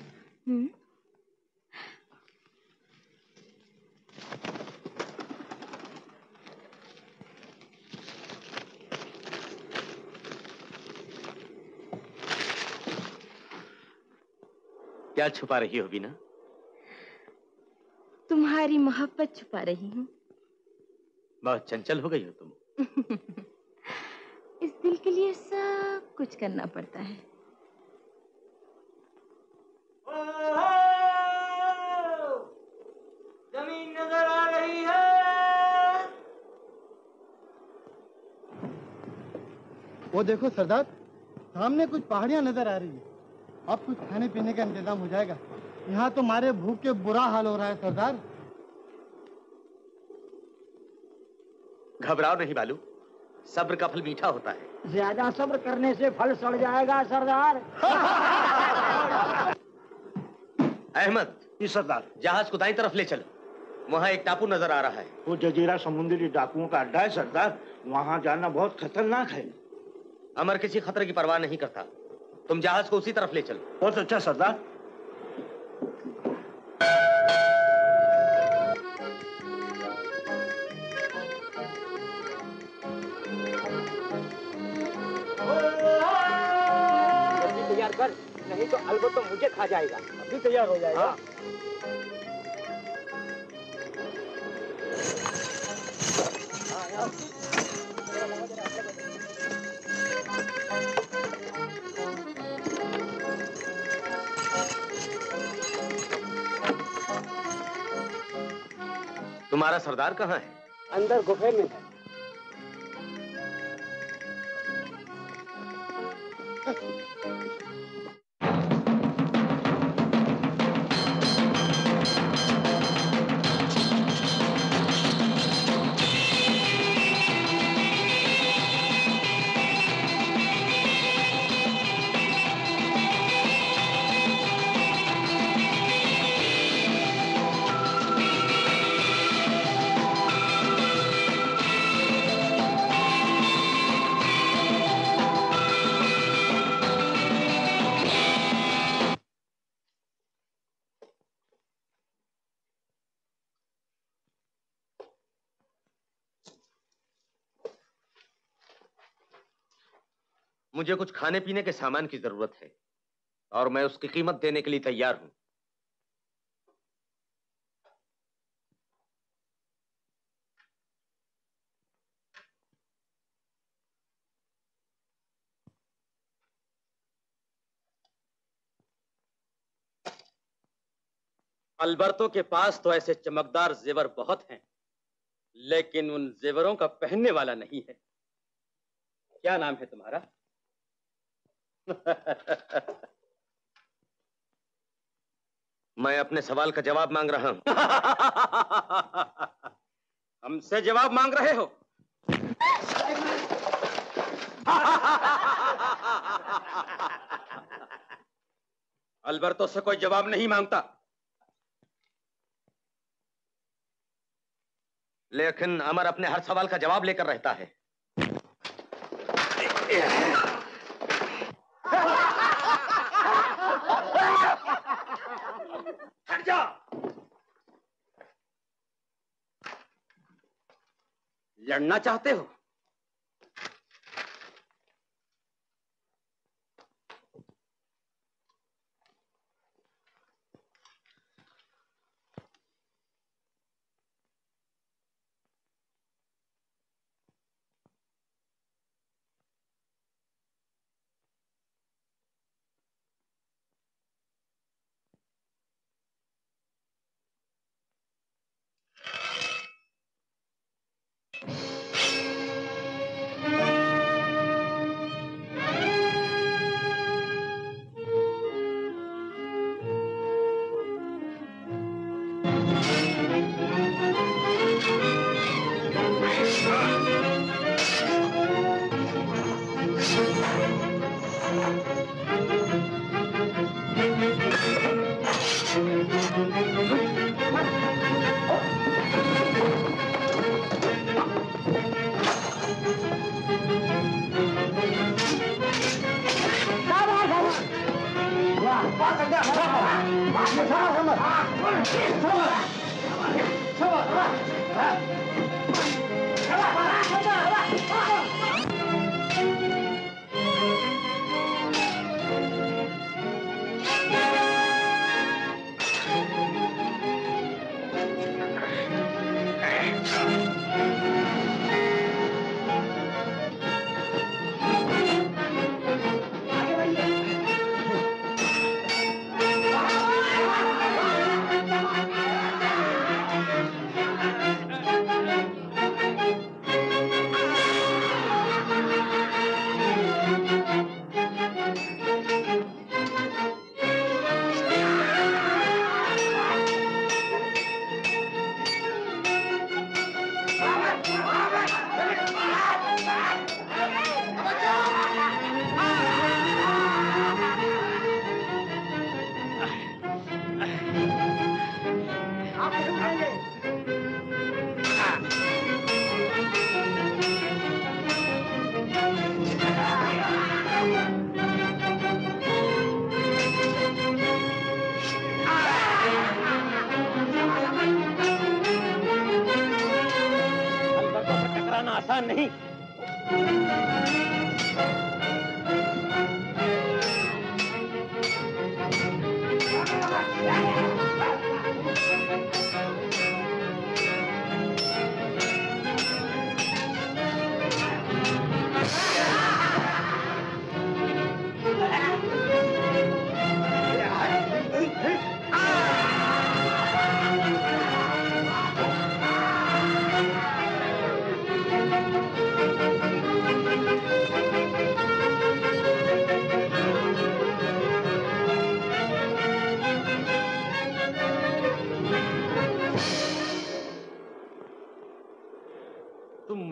हम्म। क्या छुपा रही हो बीना तुम्हारी मोहब्बत छुपा रही हूँ। बहुत चंचल हो गई हो तुम। इस दिल के लिए सब कुछ करना पड़ता है। वो देखो सरदार सामने कुछ पहाड़ियाँ नज़र आ रही है। अब कुछ खाने पीने का इंतज़ाम हो जाएगा। यहाँ तो मारे भूख के बुरा हाल हो रहा है सरदार। घबराओ नहीं बालू सब्र का फल मीठा होता है। ज़्यादा सब्र करने से फल सड़ जाएगा सरदार। अहमद जी सरदार। जहाज़ को दाई तरफ़ ले चलो। वहाँ एक टापू नज़र आ रहा है। वो जजीरा समुद्री डाकुओं का अड्डा है सरदार। वहाँ जाना बहुत खतरनाक है। अमर किसी खतरे की परवाह नहीं करता। तुम जहाज़ को उसी तरफ़ ले चलो। बहुत अच्छा सरदार। कर नहीं तो अलबत तो मुझे खा जाएगा। अभी तैयार हो जाएगा। तुम्हारा सरदार कहाँ है? अंदर गुफे में है। मुझे कुछ खाने पीने के सामान की ज़रूरत है, और मैं उसकी कीमत देने के लिए तैयार हूँ। अलबर्तो के पास तो ऐसे चमकदार जेवर बहुत हैं, लेकिन उन जेवरों का पहनने वाला नहीं है। क्या नाम है तुम्हारा? मैं अपने सवाल का जवाब मांग रहा हूँ। हमसे जवाब मांग रहे हो। अलबर्तो से कोई जवाब नहीं माँगता। लेकिन अमर अपने हर सवाल का जवाब लेकर रहता है। लड़ना चाहते हो? आसान नहीं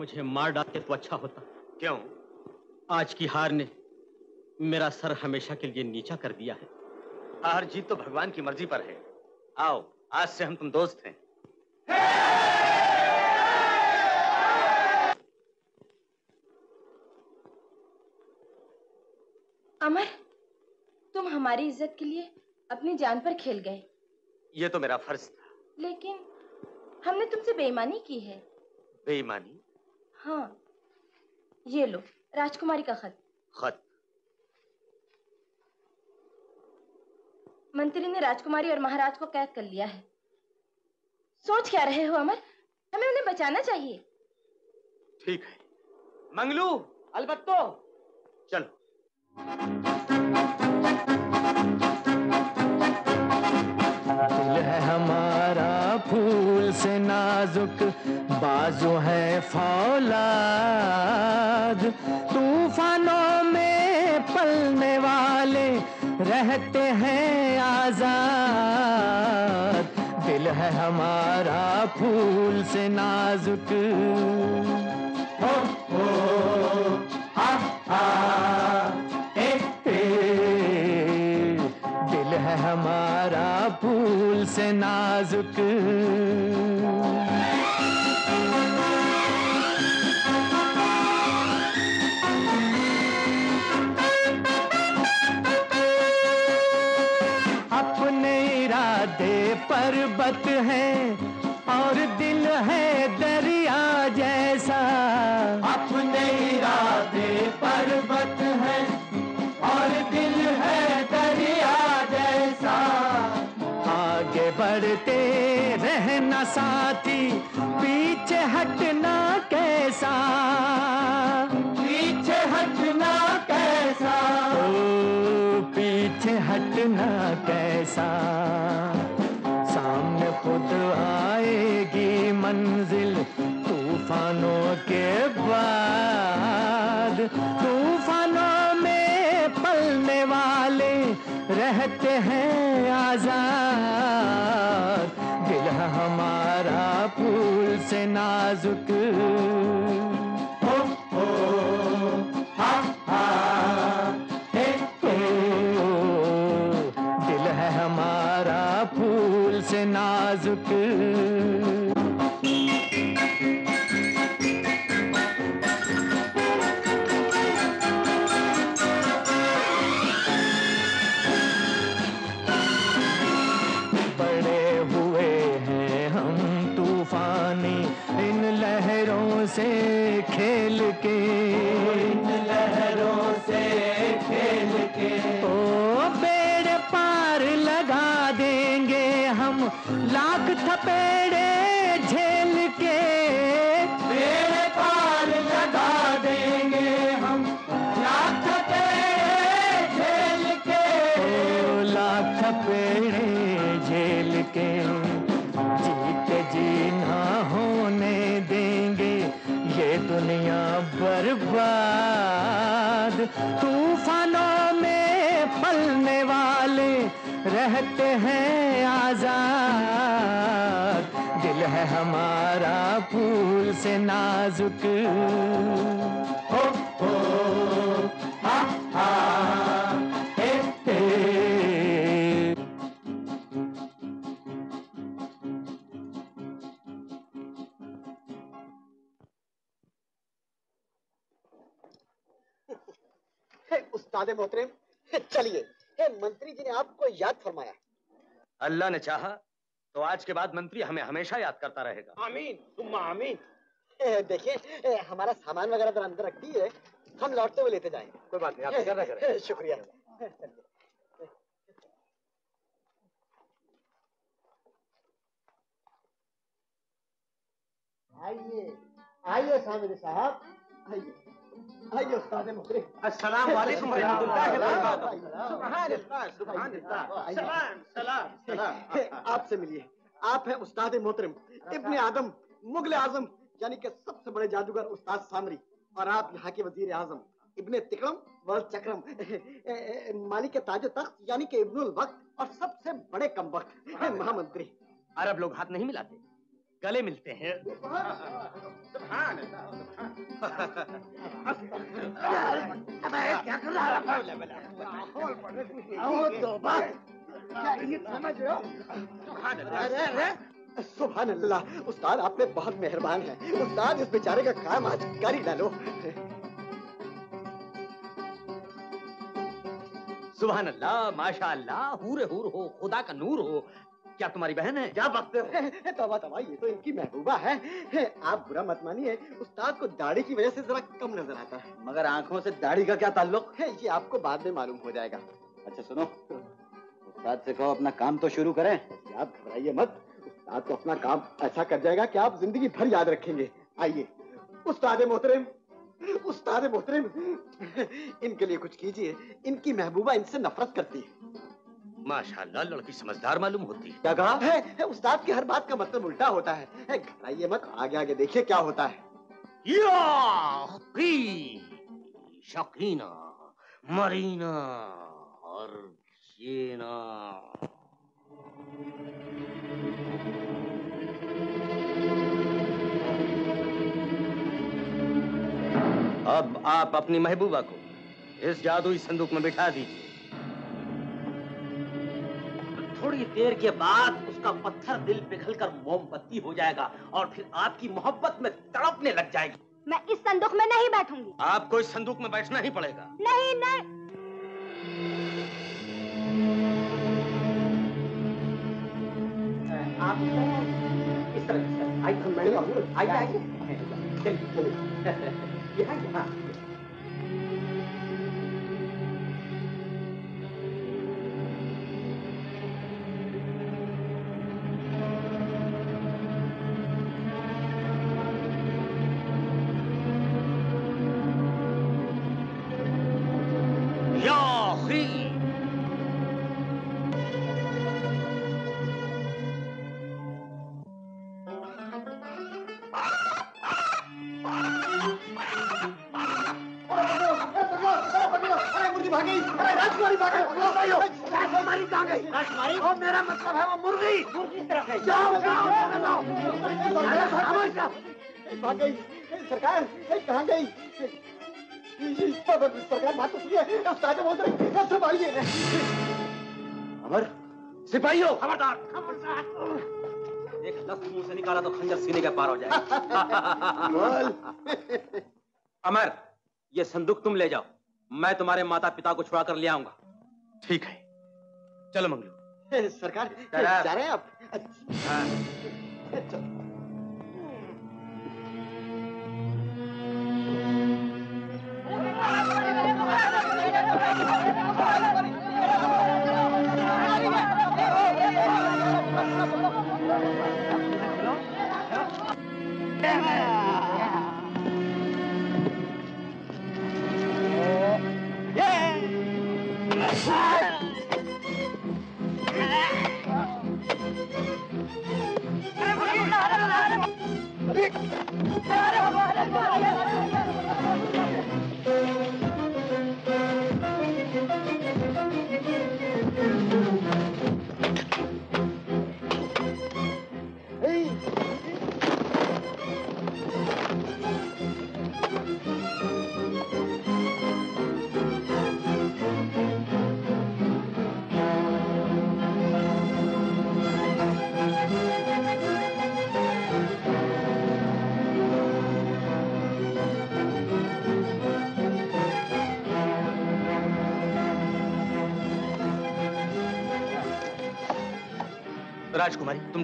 मुझे मार डालते तो अच्छा होता। क्यों? आज की हार ने मेरा सर हमेशा के लिए नीचा कर दिया है। हार जीत तो भगवान की मर्ज़ी पर है। आओ आज से हम तुम दोस्त हैं। अमर तुम हमारी इज़्ज़त के लिए अपनी जान पर खेल गए। ये तो मेरा फ़र्ज़ था। लेकिन हमने तुमसे बेईमानी की है। बेईमानी? हाँ। ये लो राजकुमारी का खत। खत। मंत्री ने राजकुमारी और महाराज को कैद कर लिया है। सोच क्या रहे हो अमर? हमें उन्हें बचाना चाहिए। ठीक है। मंगलू अलबत्तो। चलो। दिल है फूल से नाजुक बाजू है फौलाद। तूफानों में पलने वाले रहते हैं आज़ाद। दिल है हमारा फूल से नाजुक। हमारा फूल से नाजुक। अपने इरादे पर्वत है। साथी पीछे हटना कैसा? पीछे हटना कैसा? ओ पीछे हटना कैसा? से नाजुक। हो हो हा हा हे हे। हे उस्ताद मोहतरम चलिए मंत्री जी ने आपको याद फरमाया। अल्लाह ने चाहा तो आज के बाद मंत्री हमें हमेशा याद करता रहेगा। आमीन तुम आमीन। देखिए हमारा सामान वगैरह तो अंदर रख दिए हम लौटते हुए लेते जाएँगे कोई बात नहीं आप फ़िक्र न करें। शुक्रिया। आइए आइए सामिर साहब। आइए आइए उस्ताद मोहतरम। अस्सलाम वालेकुम रहमतुल्लाहि व बरकातहू। सुभान अल्लाह सुभान अल्लाह। सलाम सलाम सलाम। आपसे मिलिए। आप हैं उस्ताद मोहतरम। इब्ने आदम मुगल आज़म। यानी कि सबसे बड़े जादूगर उस्ताद सामरी और आप यहाँ के वज़ीर आज़म इब्ने तिकड़म व चक्रम मालिक ताज तख्त यानी कि इब्नुल वक्त और सबसे बड़े कम वक्त महामंत्री अरब लोग हाथ नहीं मिलाते गले मिलते हैं। क्या कर रहा अरे सुभान अल्लाह उस्ताद आप पे बहुत मेहरबान है। उस्ताद इस बेचारे का काम आज कर ही डालो सुभान अल्लाह माशा अल्लाह हूर हूर हो खुदा का नूर हो। क्या तुम्हारी बहन है? क्या बकते हो? तौबा तौबा ये तो इनकी महबूबा है। आप बुरा मत मानिए उस्ताद को दाढ़ी की वजह से जरा कम नज़र आता है। मगर आँखों से दाढ़ी का क्या ताल्लुक? है ये आपको बाद में मालूम हो जाएगा। अच्छा सुनो। उस्ताद से कहो अपना काम तो शुरू करें। आप घबराइए मत। उस्ताद तो अपना काम ऐसा कर जाएगा कि आप ज़िंदगी भर याद रखेंगे। आइए उस्ताद मोहतरम उस्ताद मोहतरम इनके लिए कुछ कीजिए। इनकी महबूबा इनसे नफरत करती है। माशाल्लाह लड़की समझदार मालूम होती है। क्या कहा है, है उस्ताद की हर बात का मतलब उल्टा होता है, है घबराइए मत आगे आगे देखिए क्या होता है। शकीना मरीना और जीना। अब आप अपनी महबूबा को इस जादुई संदूक में बिठा दीजिए। थोड़ी देर के बाद उसका पत्थर दिल पिघलकर मोमबत्ती हो जाएगा और फिर आपकी मोहब्बत में तड़पने लग जाएगी। मैं इस संदूक में नहीं बैठूँगी। आपको इस संदूक में बैठना ही पड़ेगा। नहीं नहीं। आप इस तरह आइए आइए चलिए। चलिए यहाँ यहाँ या गई। सरकार कहाँ गई? सरकार बात तो सुनिए। उस्ताद बोल रहे संभालिए अमर सिपाहियों खबरदार। खबरदार। एक लफ्ज मुँह से निकाला तो खंजर सीने के पार हो जाए। अमर ये संदूक तुम ले जाओ। मैं तुम्हारे माता पिता को छुड़ा कर ले आऊँगा। ठीक है। चलो मंगलू। सरकार जा रहे हैं आप। राजकुमारी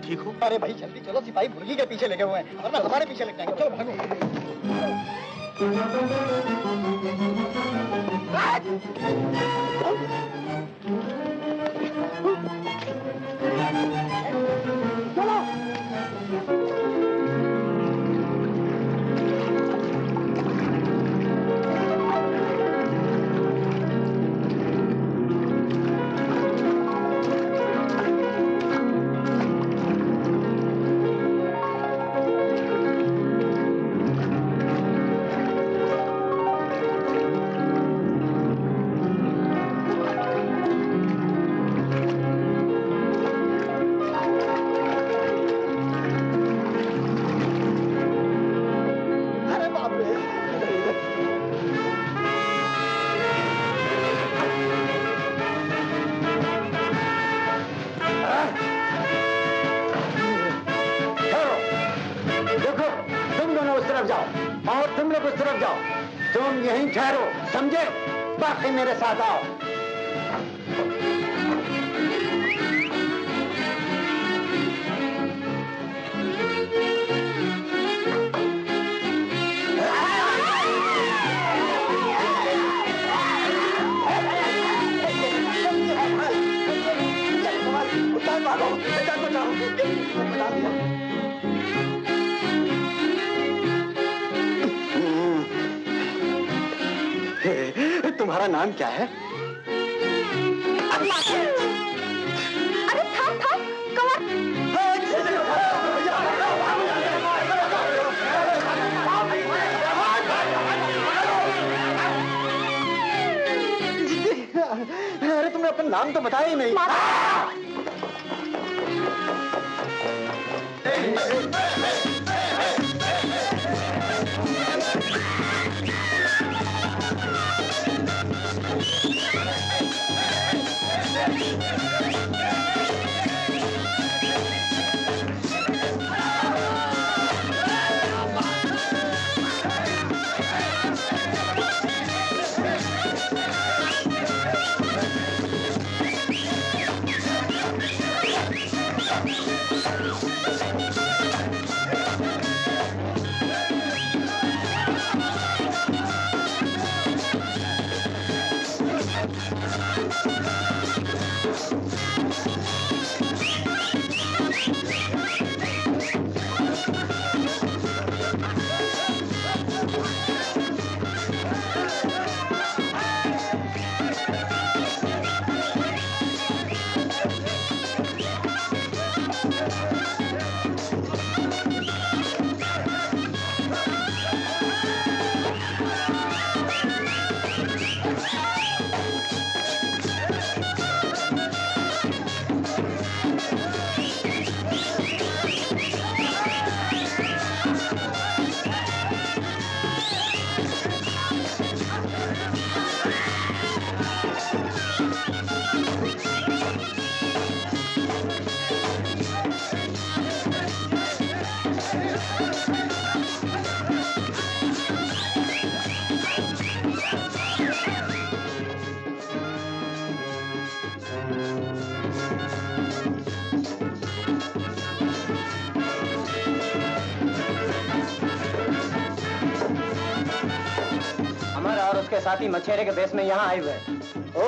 ठीक हो? अरे भाई जल्दी चलो सिपाही मुर्गी के पीछे लगे हुए हैं वरना हमारे पीछे लग जाएँगे। चलो भागो। Thank ठहरो समझे? बाकी मेरे साथ आओ। नाम क्या है? अरे थाम कमर अरे तुमने अपना नाम तो बताया ही नहीं। मछेरे के बेस में यहाँ आए हुए ओ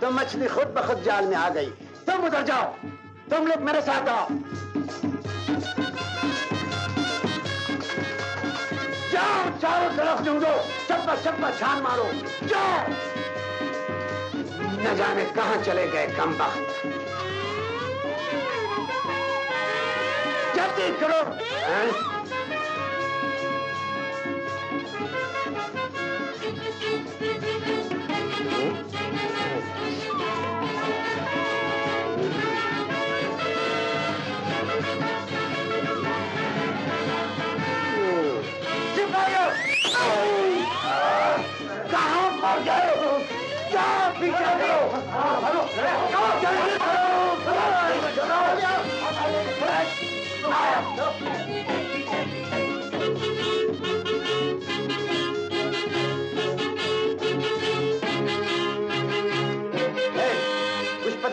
तो मछली खुद ब खुद जाल में आ गई। तुम उधर जाओ। तुम लोग मेरे साथ आओ। जाओ, चारों तरफ़ ढूंढो चप्पा चप्पा, छान मारो। जाओ। न जाने कहाँ चले गए कम जल्दी करो। हैं? कहाँ मर गए? क्या पीछे करो?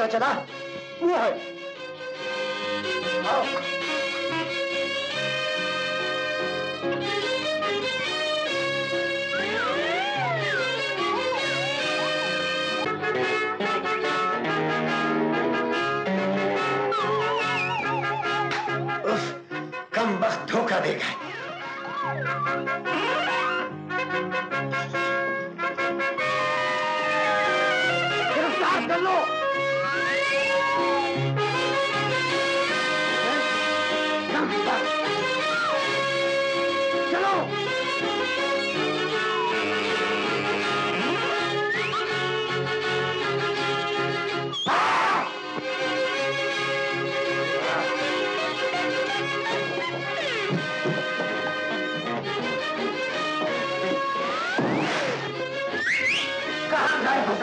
पता चला?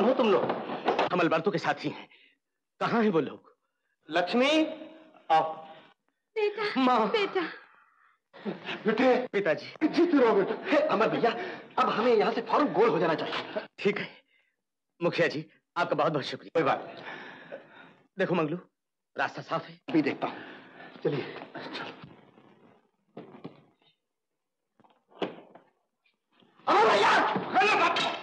कौन हो तुम लोग? हम अल्बर्टो के साथी हैं। कहाँ हैं वो लोग? लक्ष्मी? आओ। बेटा माँ। बेटा। बेटे। पिताजी। जीते रहो बेटे। अमर भैया अब हमें यहाँ से फ़ौरन गोल हो जाना चाहिए। ठीक है। मुखिया जी आपका बहुत बहुत शुक्रिया। कोई बात नहीं। देखो मंगलू रास्ता साफ़ है। अभी देखता हूँ। चलिए। चलो अमर भैया!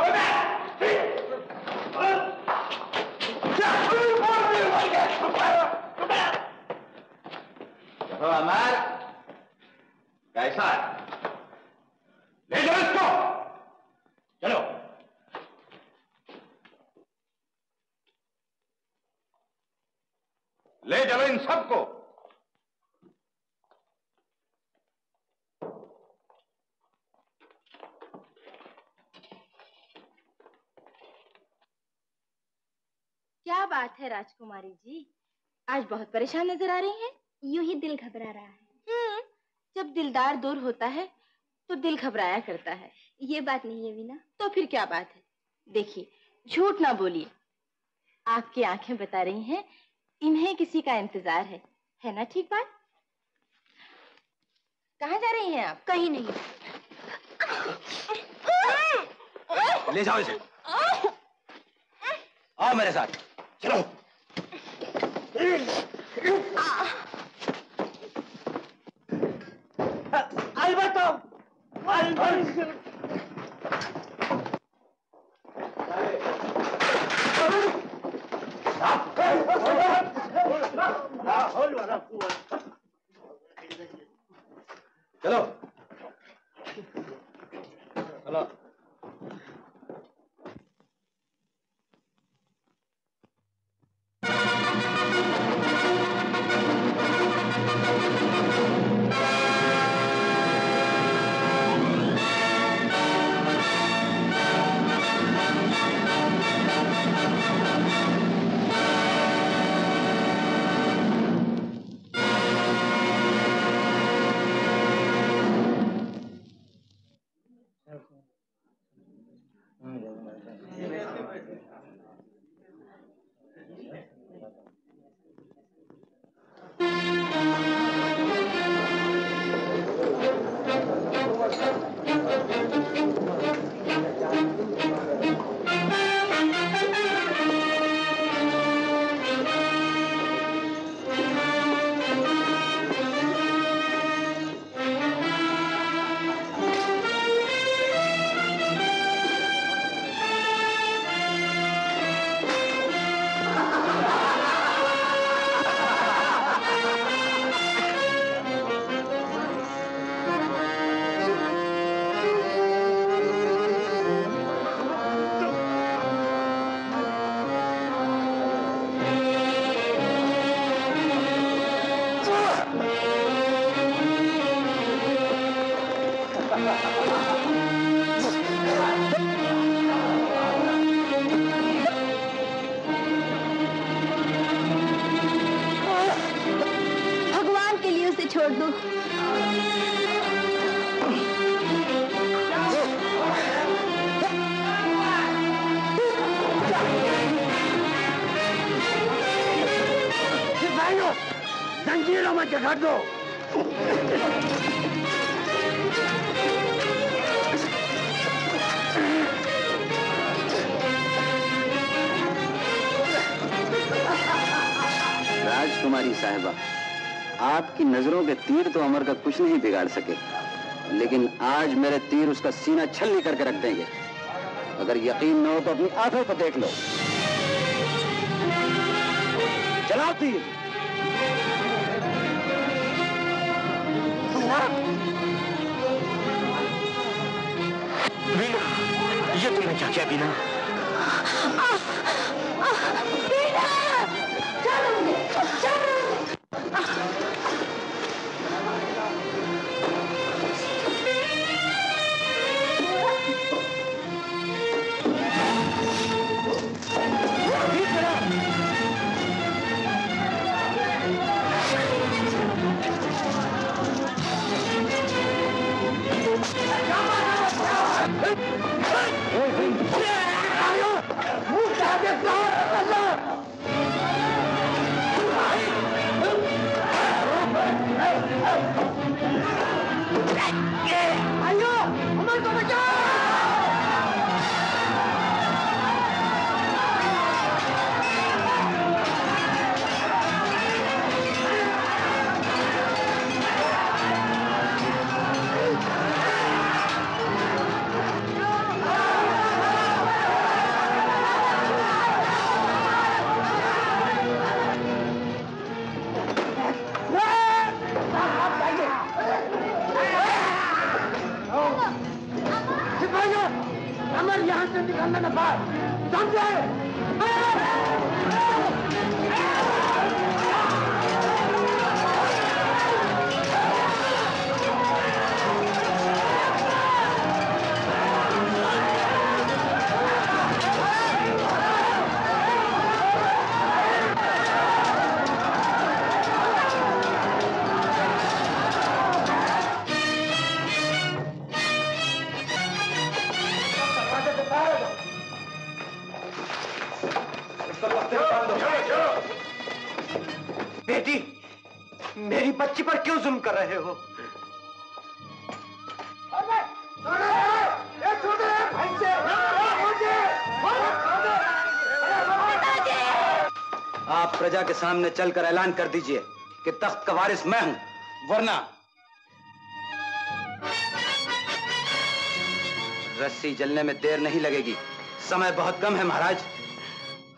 हेलो बात चलो अमर कैसा है ले जाओ इसको चलो ले चलो इन सबको क्या बात है राजकुमारी जी? आज बहुत परेशान नज़र आ रही हैं। यूँ ही दिल घबरा रहा है। हम्म जब दिलदार दूर होता है तो दिल घबराया करता है। ये बात नहीं है वीना। तो फिर क्या बात है? देखिए झूठ ना बोलिए। आपकी आँखें बता रही हैं इन्हें किसी का इंतज़ार है। है ना ठीक बात? कहा जा रही हैं आप? कहीं नहीं। ले जाओ इसे। आओ मेरे साथ। चलो अल्बर्टो अल्बर्टो। चलो। चलो। कुछ नहीं बिगाड़ सके। लेकिन आज मेरे तीर उसका सीना छलनी करके रख देंगे। अगर यकीन न हो तो अपनी आँखों को देख लो। चलाओ तीर। बीना ये तुमने क्या किया बीना सामने चलकर ऐलान कर दीजिए कि तख्त का वारिस मैं हूँ, वरना रस्सी जलने में देर नहीं लगेगी। समय बहुत कम है, महाराज।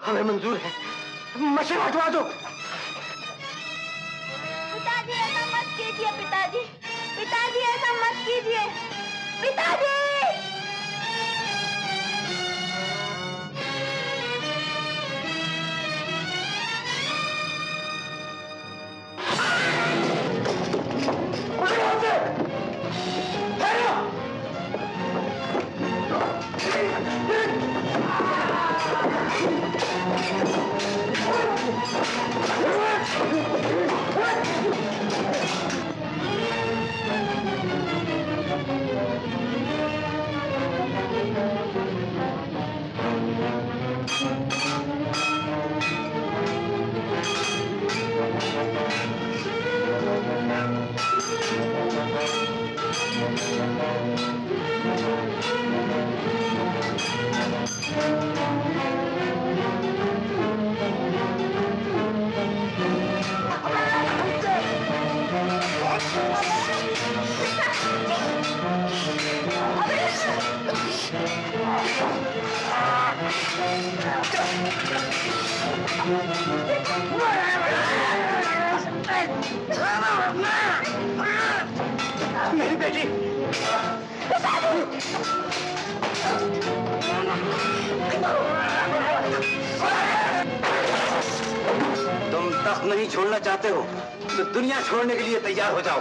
हमें मंजूर है। मशवरा हटवा दो। पिताजी, ऐसा मत कीजिए, पिताजी। पिताजी, ऐसा मत कीजिए। पिताजी! छोड़ने के लिए तैयार हो जाओ।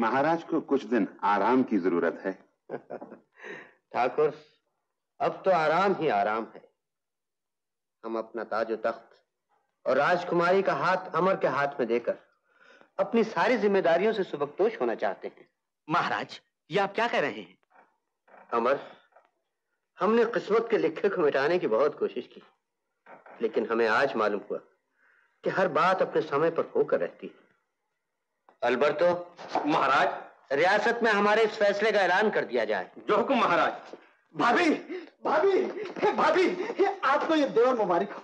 महाराज को कुछ दिन आराम की ज़रूरत है। ठाकुर अब तो आराम ही आराम है। हम अपना ताजो तख्त और राजकुमारी का हाथ अमर के हाथ में देकर अपनी सारी जिम्मेदारियों से सुबकतोष होना चाहते हैं। महाराज ये आप क्या कह रहे हैं? अमर हमने किस्मत के लिखे को मिटाने की बहुत कोशिश की लेकिन हमें आज मालूम हुआ कि हर बात अपने समय पर होकर रहती है। अलबर्तो महाराज। रियासत में हमारे इस फैसले का ऐलान कर दिया जाए। जो हुक्म महाराज। भाभी भाभी भाभी आपको ये देवर मुबारक हो।